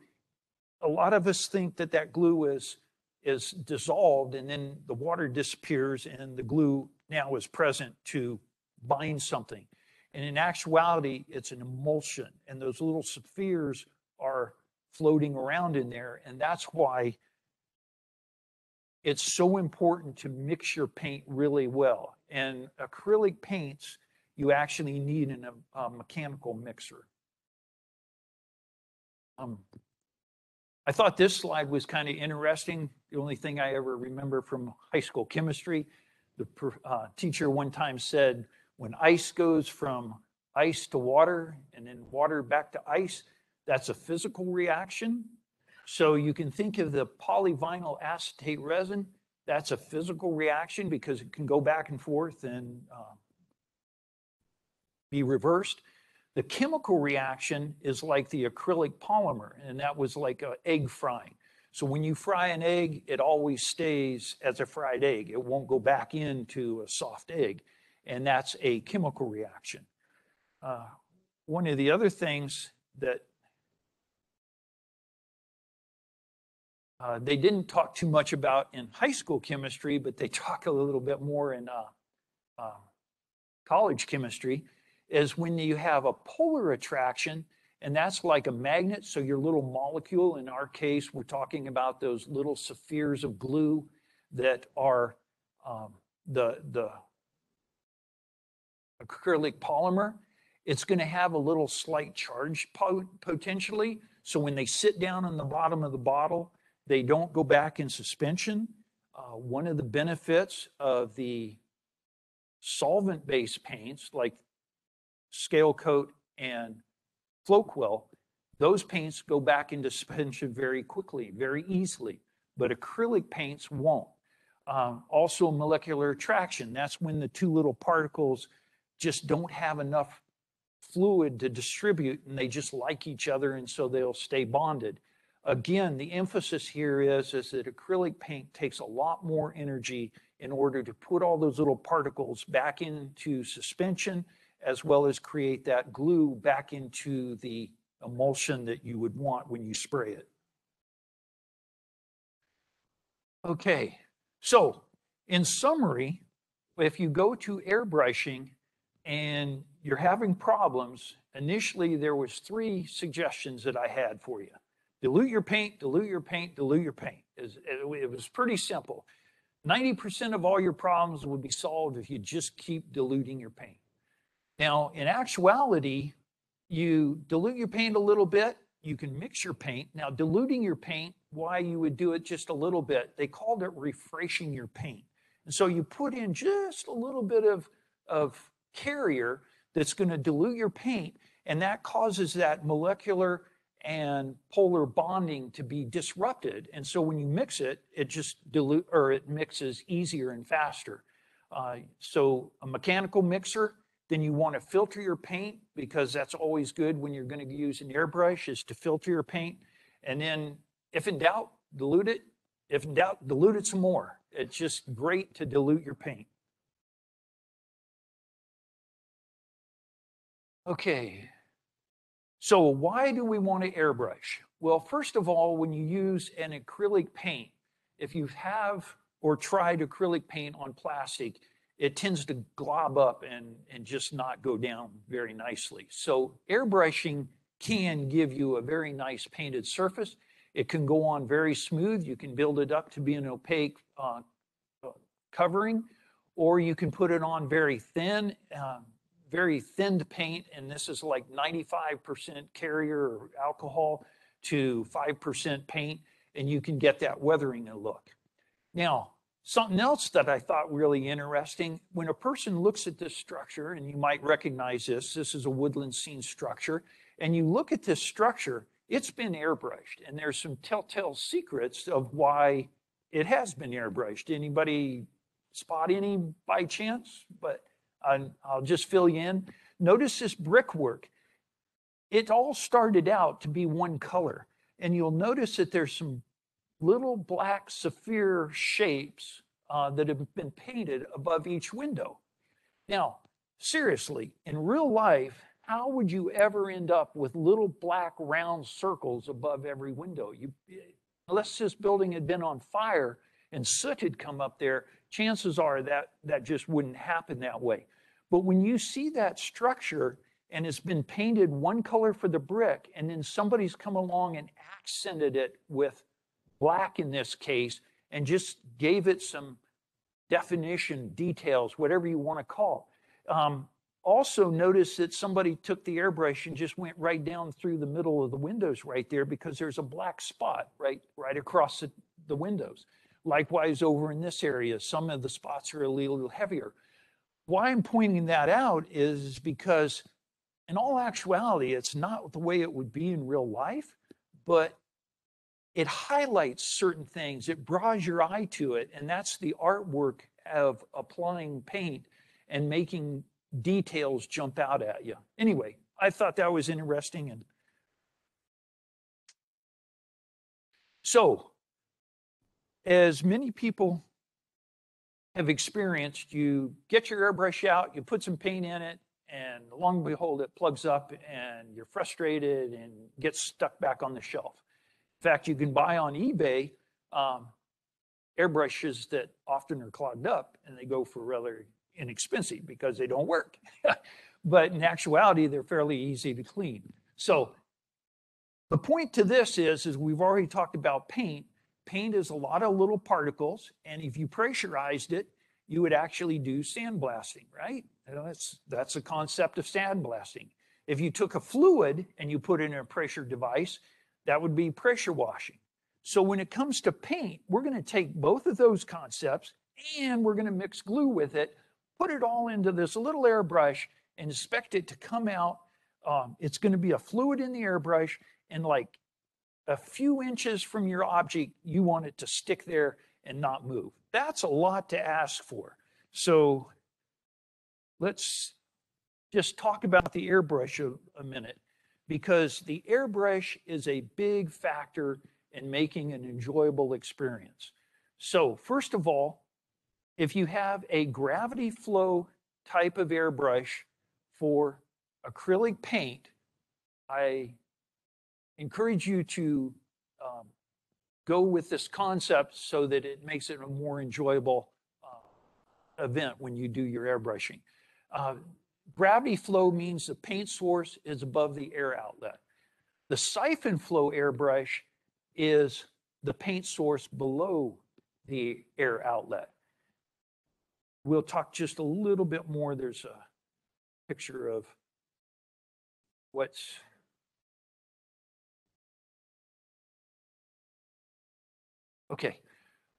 a lot of us think that that glue is, is dissolved and then the water disappears and the glue now is present to bind something. And in actuality, it's an emulsion, and those little spheres are floating around in there. And that's why it's so important to mix your paint really well. And acrylic paints, you actually need an, a mechanical mixer. Um, I thought this slide was kind of interesting. The only thing I ever remember from high school chemistry, the uh, teacher one time said, when ice goes from ice to water and then water back to ice, that's a physical reaction. So you can think of the polyvinyl acetate resin, that's a physical reaction because it can go back and forth and uh, be reversed. The chemical reaction is like the acrylic polymer, and that was like a egg frying. So when you fry an egg, it always stays as a fried egg. It won't go back into a soft egg, and that's a chemical reaction. Uh, one of the other things that uh, they didn't talk too much about in high school chemistry, but they talk a little bit more in uh, uh, college chemistry, is when you have a polar attraction, and that's like a magnet. So your little molecule, in our case, we're talking about those little spheres of glue that are um, the the acrylic polymer. It's going to have a little slight charge po- potentially. So when they sit down on the bottom of the bottle, they don't go back in suspension. Uh, one of the benefits of the solvent-based paints like scale coat and Floquil, those paints go back into suspension very quickly, very easily, but acrylic paints won't. Um, also molecular attraction, that's when the two little particles just don't have enough fluid to distribute and they just like each other and so they'll stay bonded. Again, the emphasis here is, is that acrylic paint takes a lot more energy in order to put all those little particles back into suspension as well as create that glue back into the emulsion that you would want when you spray it. Okay, so in summary, if you go to airbrushing and you're having problems, initially there was three suggestions that I had for you. Dilute your paint, dilute your paint, dilute your paint. It, it was pretty simple. 90% of all your problems would be solved if you just keep diluting your paint. Now, in actuality, you dilute your paint a little bit, you can mix your paint. Now, diluting your paint, why you would do it just a little bit, they called it refreshing your paint. And so you put in just a little bit of, of carrier that's going to dilute your paint, and that causes that molecular and polar bonding to be disrupted. And so when you mix it, it just dilute or it mixes easier and faster. Uh, so a mechanical mixer, then you want to filter your paint because that's always good when you're going to use an airbrush is to filter your paint. And then if in doubt, dilute it. If in doubt, dilute it some more. It's just great to dilute your paint. Okay, so why do we want to airbrush? Well, first of all, when you use an acrylic paint, if you have or tried acrylic paint on plastic, it tends to glob up and, and just not go down very nicely. So airbrushing can give you a very nice painted surface. It can go on very smooth. You can build it up to be an opaque uh, covering, or you can put it on very thin. Um, very thinned paint, and this is like 95% carrier or alcohol to 5% paint, and you can get that weathering look. Now, something else that I thought really interesting, when a person looks at this structure, and you might recognize this, this is a Woodland Scenics structure, and you look at this structure, it's been airbrushed, and there's some telltale secrets of why it has been airbrushed. Anybody spot any by chance? But I'll just fill you in. Notice this brickwork. It all started out to be one color. And you'll notice that there's some little black sapphire shapes uh, that have been painted above each window. Now, seriously, in real life, how would you ever end up with little black round circles above every window? You, unless this building had been on fire and soot had come up there, chances are that that just wouldn't happen that way. But when you see that structure and it's been painted one color for the brick, and then somebody's come along and accented it with black in this case, and just gave it some definition, details, whatever you want to call. Um, also notice that somebody took the airbrush and just went right down through the middle of the windows right there because there's a black spot right right across the, the windows. Likewise, over in this area, some of the spots are a little heavier. Why I'm pointing that out is because, in all actuality, it's not the way it would be in real life, but it highlights certain things. It draws your eye to it, and that's the artwork of applying paint and making details jump out at you. Anyway, I thought that was interesting and so as many people have experienced, you get your airbrush out, you put some paint in it, and long and behold, it plugs up and you're frustrated and gets stuck back on the shelf. In fact, you can buy on eBay um, airbrushes that often are clogged up and they go for rather inexpensive because they don't work. but in actuality, they're fairly easy to clean. So the point to this is, is we've already talked about paint. Paint is a lot of little particles, and if you pressurized it, you would actually do sandblasting, right? That's that's a concept of sandblasting. If you took a fluid and you put it in a pressure device, that would be pressure washing. So when it comes to paint, we're going to take both of those concepts and we're going to mix glue with it, put it all into this little airbrush and expect it to come out. Um, it's going to be a fluid in the airbrush and like a few inches from your object, you want it to stick there and not move. That's a lot to ask for. So let's just talk about the airbrush a, a minute because the airbrush is a big factor in making an enjoyable experience. So first of all, if you have a gravity flow type of airbrush for acrylic paint, I encourage you to um, go with this concept so that it makes it a more enjoyable uh, event when you do your airbrushing. Uh, gravity flow means the paint source is above the air outlet. The siphon flow airbrush is the paint source below the air outlet. We'll talk just a little bit more. There's a picture of what's Okay.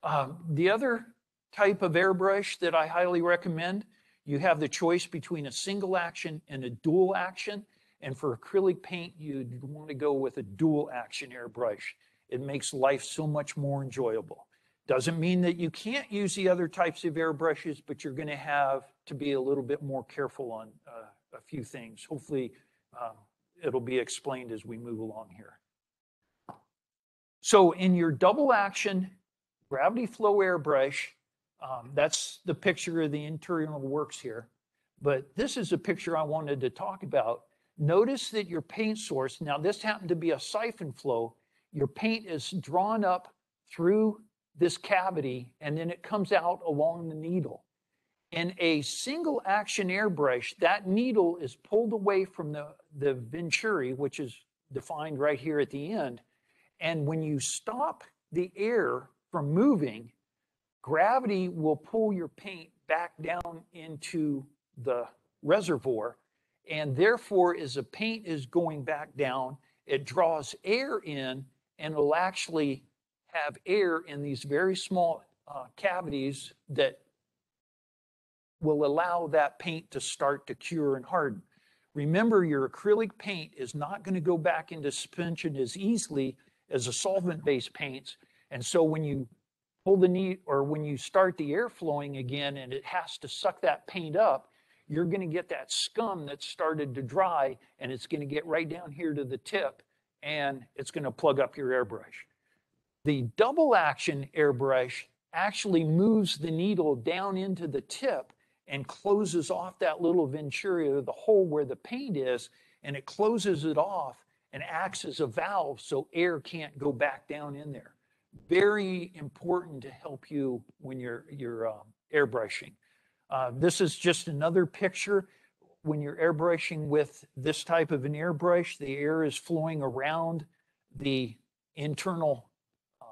Um, the other type of airbrush that I highly recommend, you have the choice between a single action and a dual action. And for acrylic paint, you'd want to go with a dual action airbrush. It makes life so much more enjoyable. Doesn't mean that you can't use the other types of airbrushes, but you're going to have to be a little bit more careful on uh, a few things. Hopefully, um, it'll be explained as we move along here. So in your double action gravity flow airbrush, um, that's the picture of the internal works here. But this is a picture I wanted to talk about. Notice that your paint source, now this happened to be a siphon flow, your paint is drawn up through this cavity and then it comes out along the needle. In a single action airbrush, that needle is pulled away from the, the venturi, which is defined right here at the end. And when you stop the air from moving, gravity will pull your paint back down into the reservoir. And therefore, as the paint is going back down, it draws air in and will actually have air in these very small uh, cavities that will allow that paint to start to cure and harden. Remember, your acrylic paint is not going to go back into suspension as easily as a solvent-based paints. And so when you pull the knee or when you start the air flowing again and it has to suck that paint up, you're going to get that scum that started to dry and it's going to get right down here to the tip and it's going to plug up your airbrush. The double action airbrush actually moves the needle down into the tip and closes off that little venturi, the hole where the paint is, and it closes it off and acts as a valve so air can't go back down in there. Very important to help you when you're, you're um, airbrushing. Uh, this is just another picture. When you're airbrushing with this type of an airbrush, the air is flowing around the internal um,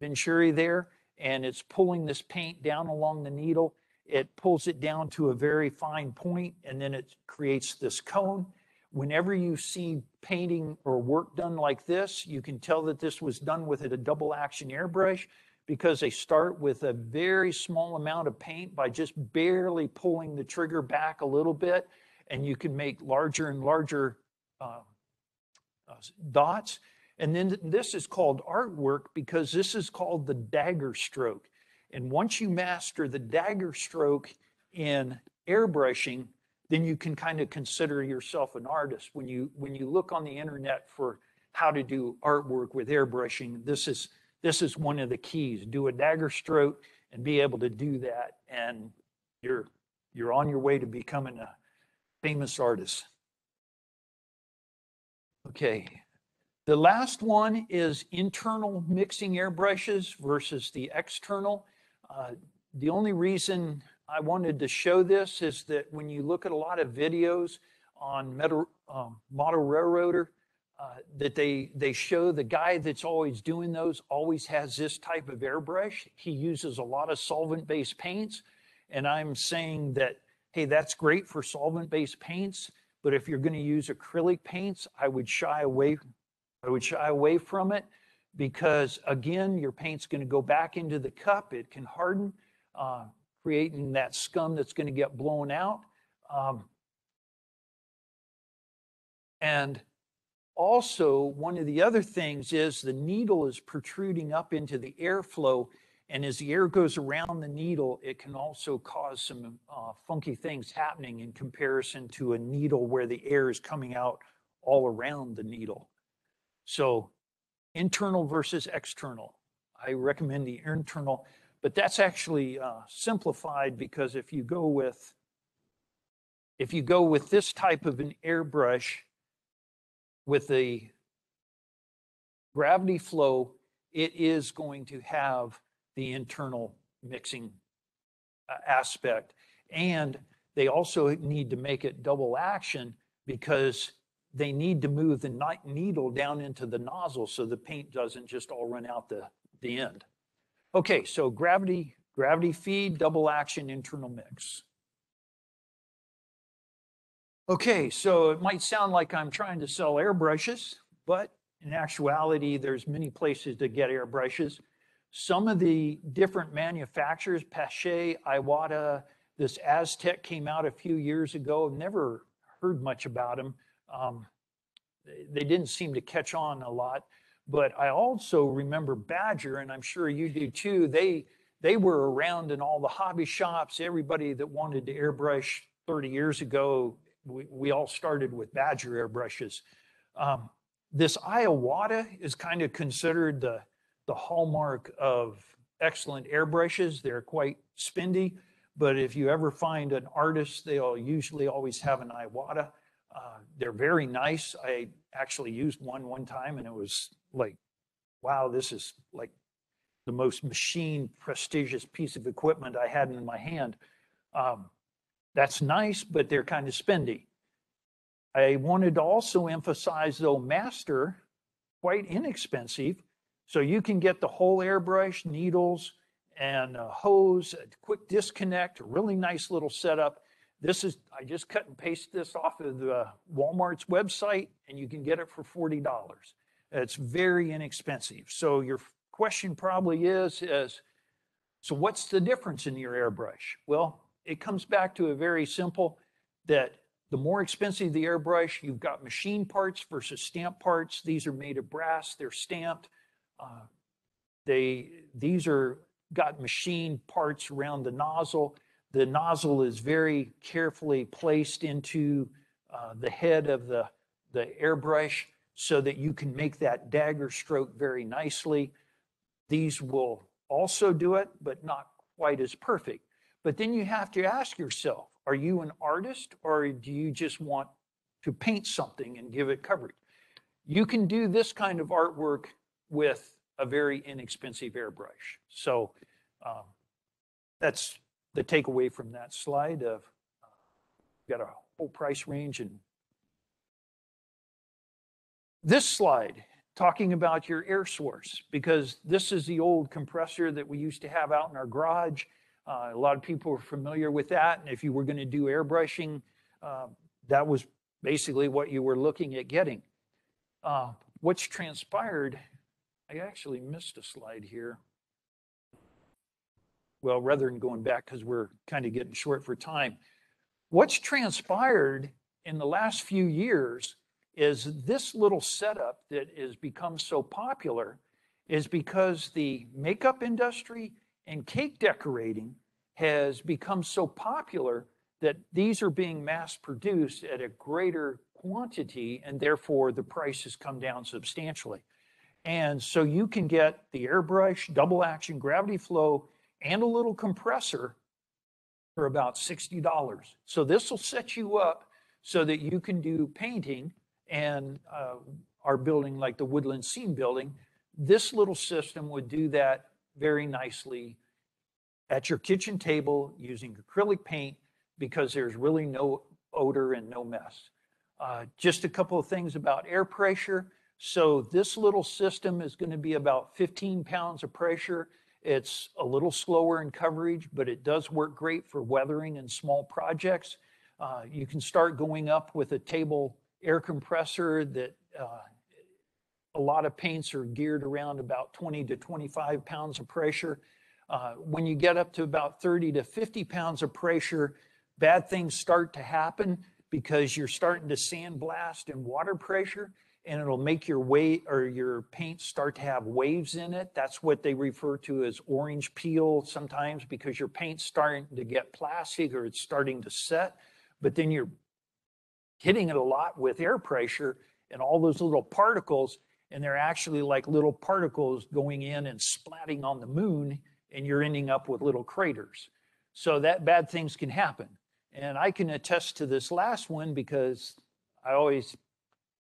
venturi there, and it's pulling this paint down along the needle. It pulls it down to a very fine point and then it creates this cone. Whenever you see painting or work done like this, you can tell that this was done with a double action airbrush because they start with a very small amount of paint by just barely pulling the trigger back a little bit. And you can make larger and larger uh, uh, dots. And then th- this is called artwork because this is called the dagger stroke. And once you master the dagger stroke in airbrushing, then you can kind of consider yourself an artist. When you when you look on the internet for how to do artwork with airbrushing, this is this is one of the keys. Do a dagger stroke and be able to do that, and you're you're on your way to becoming a famous artist. Okay. The last one is internal mixing airbrushes versus the external. Uh, the only reason I wanted to show this is that when you look at a lot of videos on metal, um, model railroader, uh, that they they show the guy that's always doing those always has this type of airbrush. He uses a lot of solvent-based paints, and I'm saying that hey, that's great for solvent-based paints, but if you're going to use acrylic paints, I would shy away. I would shy away from it because again, your paint's going to go back into the cup. It can harden, uh, creating that scum that's going to get blown out. Um, and also, one of the other things is the needle is protruding up into the airflow. And as the air goes around the needle, it can also cause some uh, funky things happening in comparison to a needle where the air is coming out all around the needle. So internal versus external. I recommend the internal, but that's actually uh, simplified because if you go with if you go with this type of an airbrush with the gravity flow, it is going to have the internal mixing uh, aspect. And they also need to make it double action because they need to move the needle down into the nozzle so the paint doesn't just all run out the, the end. Okay, so gravity, gravity feed, double action, internal mix. Okay, so it might sound like I'm trying to sell airbrushes, but in actuality, there's many places to get airbrushes. Some of the different manufacturers, Paasche, Iwata, this Aztek came out a few years ago. Never heard much about them. Um, they, they didn't seem to catch on a lot. But I also remember Badger, and I'm sure you do too. They they were around in all the hobby shops. Everybody that wanted to airbrush 30 years ago, we, we all started with Badger airbrushes. Um, this Iwata is kind of considered the the hallmark of excellent airbrushes. They're quite spendy, but if you ever find an artist, they'll usually always have an Iwata. Uh, they're very nice. I actually used one one time and it was like, wow, this is like the most machine prestigious piece of equipment I had in my hand. Um, that's nice, but they're kind of spendy. I wanted to also emphasize though, Master, quite inexpensive. So you can get the whole airbrush, needles, and a hose, a quick disconnect, a really nice little setup. This is, I just cut and paste this off of the Walmart's website and you can get it for $40. It's very inexpensive. So your question probably is, is, so what's the difference in your airbrush? Well, it comes back to a very simple that the more expensive the airbrush, you've got machine parts versus stamp parts. These are made of brass, they're stamped. Uh, they, these are got machine parts around the nozzle. The nozzle is very carefully placed into uh, the head of the, the airbrush so that you can make that dagger stroke very nicely. These will also do it, but not quite as perfect. But then you have to ask yourself, are you an artist or do you just want to paint something and give it coverage? You can do this kind of artwork with a very inexpensive airbrush. So um, that's the takeaway from that slide of uh, got a whole price range and this slide talking about your air source, because this is the old compressor that we used to have out in our garage. Uh, a lot of people are familiar with that, and if you were going to do airbrushing, uh, that was basically what you were looking at getting. Uh, what's transpired, I actually missed a slide here. Well, rather than going back, because we're kind of getting short for time, what's transpired in the last few years is this little setup that has become so popular is because the makeup industry and cake decorating has become so popular that these are being mass produced at a greater quantity and therefore the price has come down substantially. And so you can get the airbrush, double action gravity flow, and a little compressor for about $60. So this will set you up so that you can do painting and uh, our building like the Woodland Scenics Building. This little system would do that very nicely at your kitchen table using acrylic paint because there's really no odor and no mess. Uh, just a couple of things about air pressure. So this little system is going to be about 15 pounds of pressure. It's a little slower in coverage, but it does work great for weathering and small projects. Uh, you can start going up with a table air compressor that uh, a lot of paints are geared around about 20 to 25 pounds of pressure. Uh, when you get up to about 30 to 50 pounds of pressure, bad things start to happen because you're starting to sandblast and water pressure and it'll make your weight or your paint start to have waves in it. That's what they refer to as orange peel sometimes because your paint's starting to get plastic or it's starting to set, but then you're hitting it a lot with air pressure and all those little particles and they're actually like little particles going in and splatting on the moon and you're ending up with little craters. So that bad things can happen. And I can attest to this last one because I always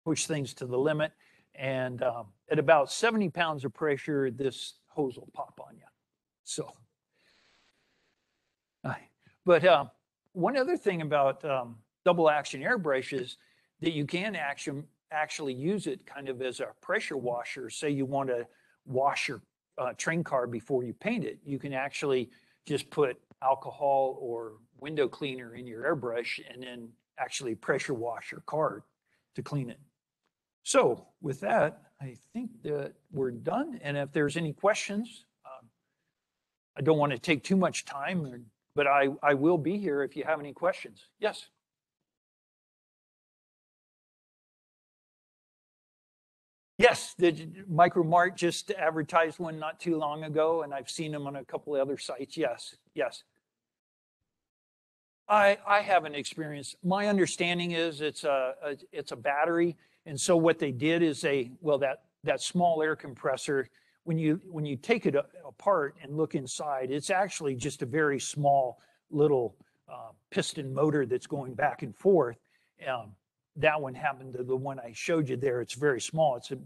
push things to the limit. And um, at about 70 pounds of pressure, this hose will pop on you. So, but uh, one other thing about um, double action airbrushes that you can action, actually use it kind of as a pressure washer. Say you want to wash your uh, train car before you paint it. You can actually just put alcohol or window cleaner in your airbrush and then actually pressure wash your car to clean it. So with that, I think that we're done. And if there's any questions, um, I don't want to take too much time, but I, I will be here if you have any questions. Yes. Yes, the Micro-Mark just advertised one not too long ago, and I've seen them on a couple of other sites. Yes, yes. I, I haven't experienced. My understanding is it's a, a it's a battery, and so what they did is they well that that small air compressor when you when you take it apart and look inside, it's actually just a very small little uh, piston motor that's going back and forth. Um, that one happened to the one I showed you there. It's very small. It's a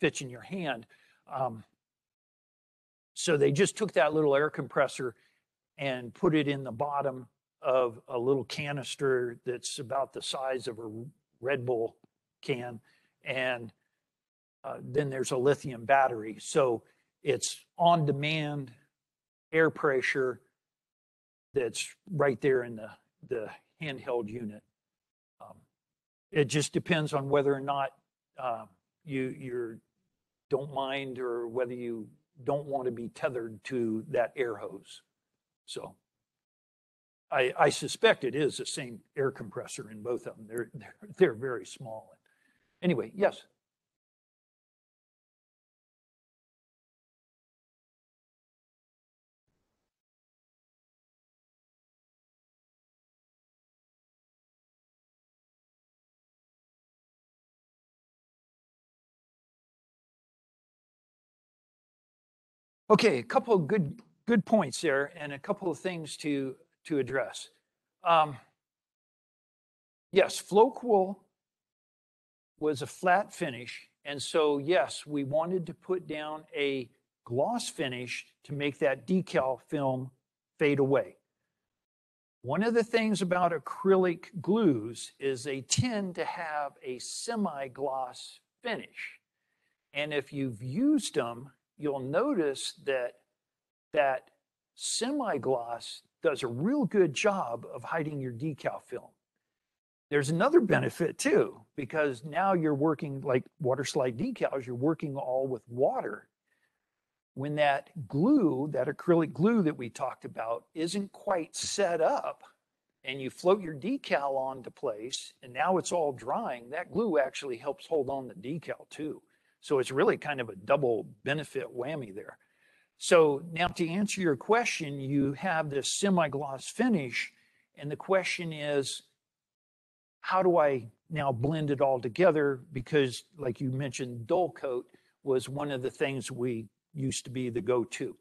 fits in your hand. Um, so they just took that little air compressor and put it in the bottom of a little canister that's about the size of a Red Bull can. And uh, then there's a lithium battery. So it's on demand air pressure that's right there in the, the handheld unit. It just depends on whether or not uh, you you don't mind or whether you don't want to be tethered to that air hose. So I, I suspect it is the same air compressor in both of them. They're they're, they're very small. Anyway, yes. Okay, a couple of good good points there, and a couple of things to to address. Um, yes, Floquil was a flat finish, and so yes, we wanted to put down a gloss finish to make that decal film fade away. One of the things about acrylic glues is they tend to have a semi-gloss finish. And if you've used them, you'll notice that that semi-gloss does a real good job of hiding your decal film. There's another benefit too, because now you're working like water slide decals, you're working all with water. When that glue, that acrylic glue that we talked about, isn't quite set up and you float your decal onto place and now it's all drying, that glue actually helps hold on the decal too. So it's really kind of a double benefit whammy there. So now to answer your question, you have this semi-gloss finish and the question is, how do I now blend it all together? Because like you mentioned, Dullcote was one of the things we used to be the go-to.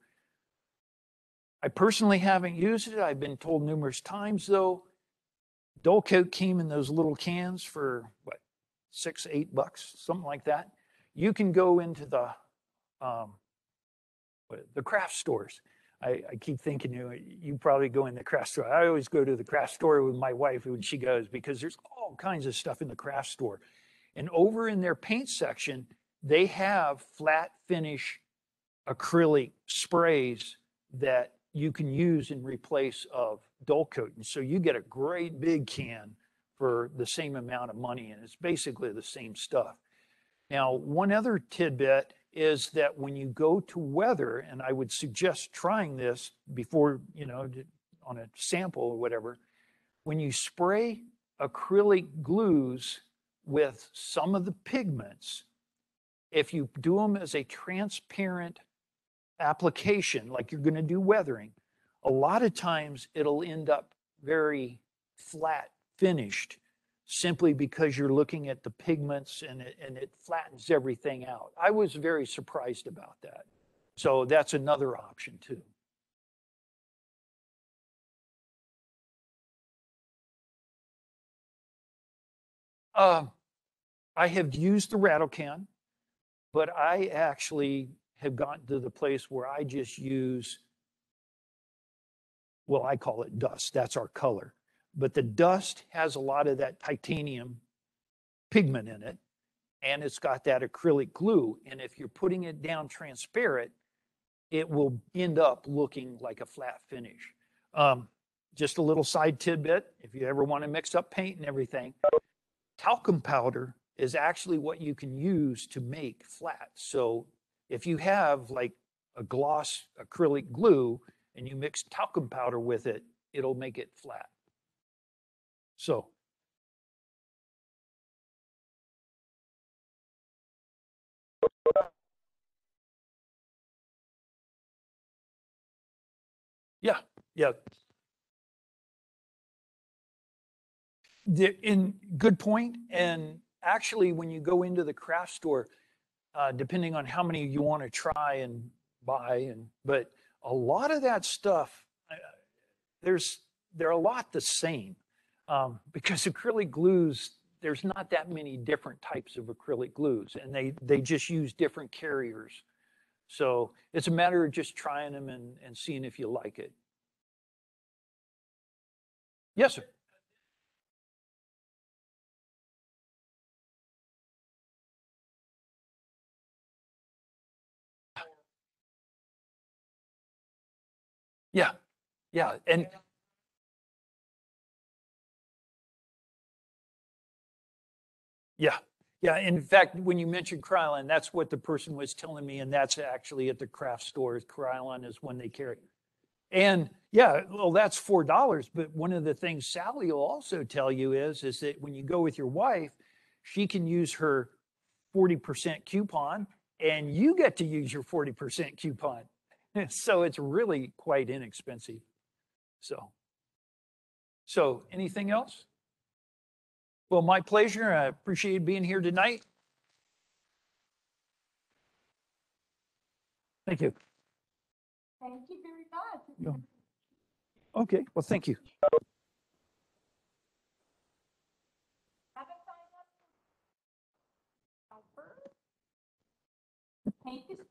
I personally haven't used it. I've been told numerous times though. Dullcote came in those little cans for what, six, eight bucks, something like that. You can go into the um, the craft stores. I, I keep thinking you you probably go in the craft store. I always go to the craft store with my wife when she goes because there's all kinds of stuff in the craft store. And over in their paint section, they have flat finish acrylic sprays that you can use in replace of Dullcote. And so you get a great big can for the same amount of money and it's basically the same stuff. Now, one other tidbit is that when you go to weather, and I would suggest trying this before, you know, on a sample or whatever, when you spray acrylic glues with some of the pigments, if you do them as a transparent application, like you're going to do weathering, a lot of times it'll end up very flat finished simply because you're looking at the pigments and it, and it flattens everything out. I was very surprised about that. So that's another option too. Uh, I have used the rattle can, but I actually have gotten to the place where I just use, well, I call it dust. That's our color but the dust has a lot of that titanium pigment in it and it's got that acrylic glue and if you're putting it down transparent it will end up looking like a flat finish. Um, just a little side tidbit if you ever want to mix up paint and everything talcum powder is actually what you can use to make flat. So if you have like a gloss acrylic glue and you mix talcum powder with it it'll make it flat so. Yeah, yeah. The, in, good. And actually, when you go into the craft store, uh, depending on how many you want to try and buy, and, but a lot of that stuff, uh, there's, they're a lot the same um, because acrylic glues, there's not that many different types of acrylic glues, and they they just use different carriers. So it's a matter of just trying them and, and seeing if you like it. Yes, sir. Yeah, yeah, and Yeah, yeah. In fact, when you mentioned Krylon, that's what the person was telling me, and that's actually at the craft stores. Krylon is one they carry. And yeah, well, that's four dollars. But one of the things Sally will also tell you is, is that when you go with your wife, she can use her forty percent coupon, and you get to use your forty percent coupon. So it's really quite inexpensive. So, so anything else? Well, my pleasure. I appreciate being here tonight. Thank you. Thank you very much. Yeah. Okay, well, thank you. Have a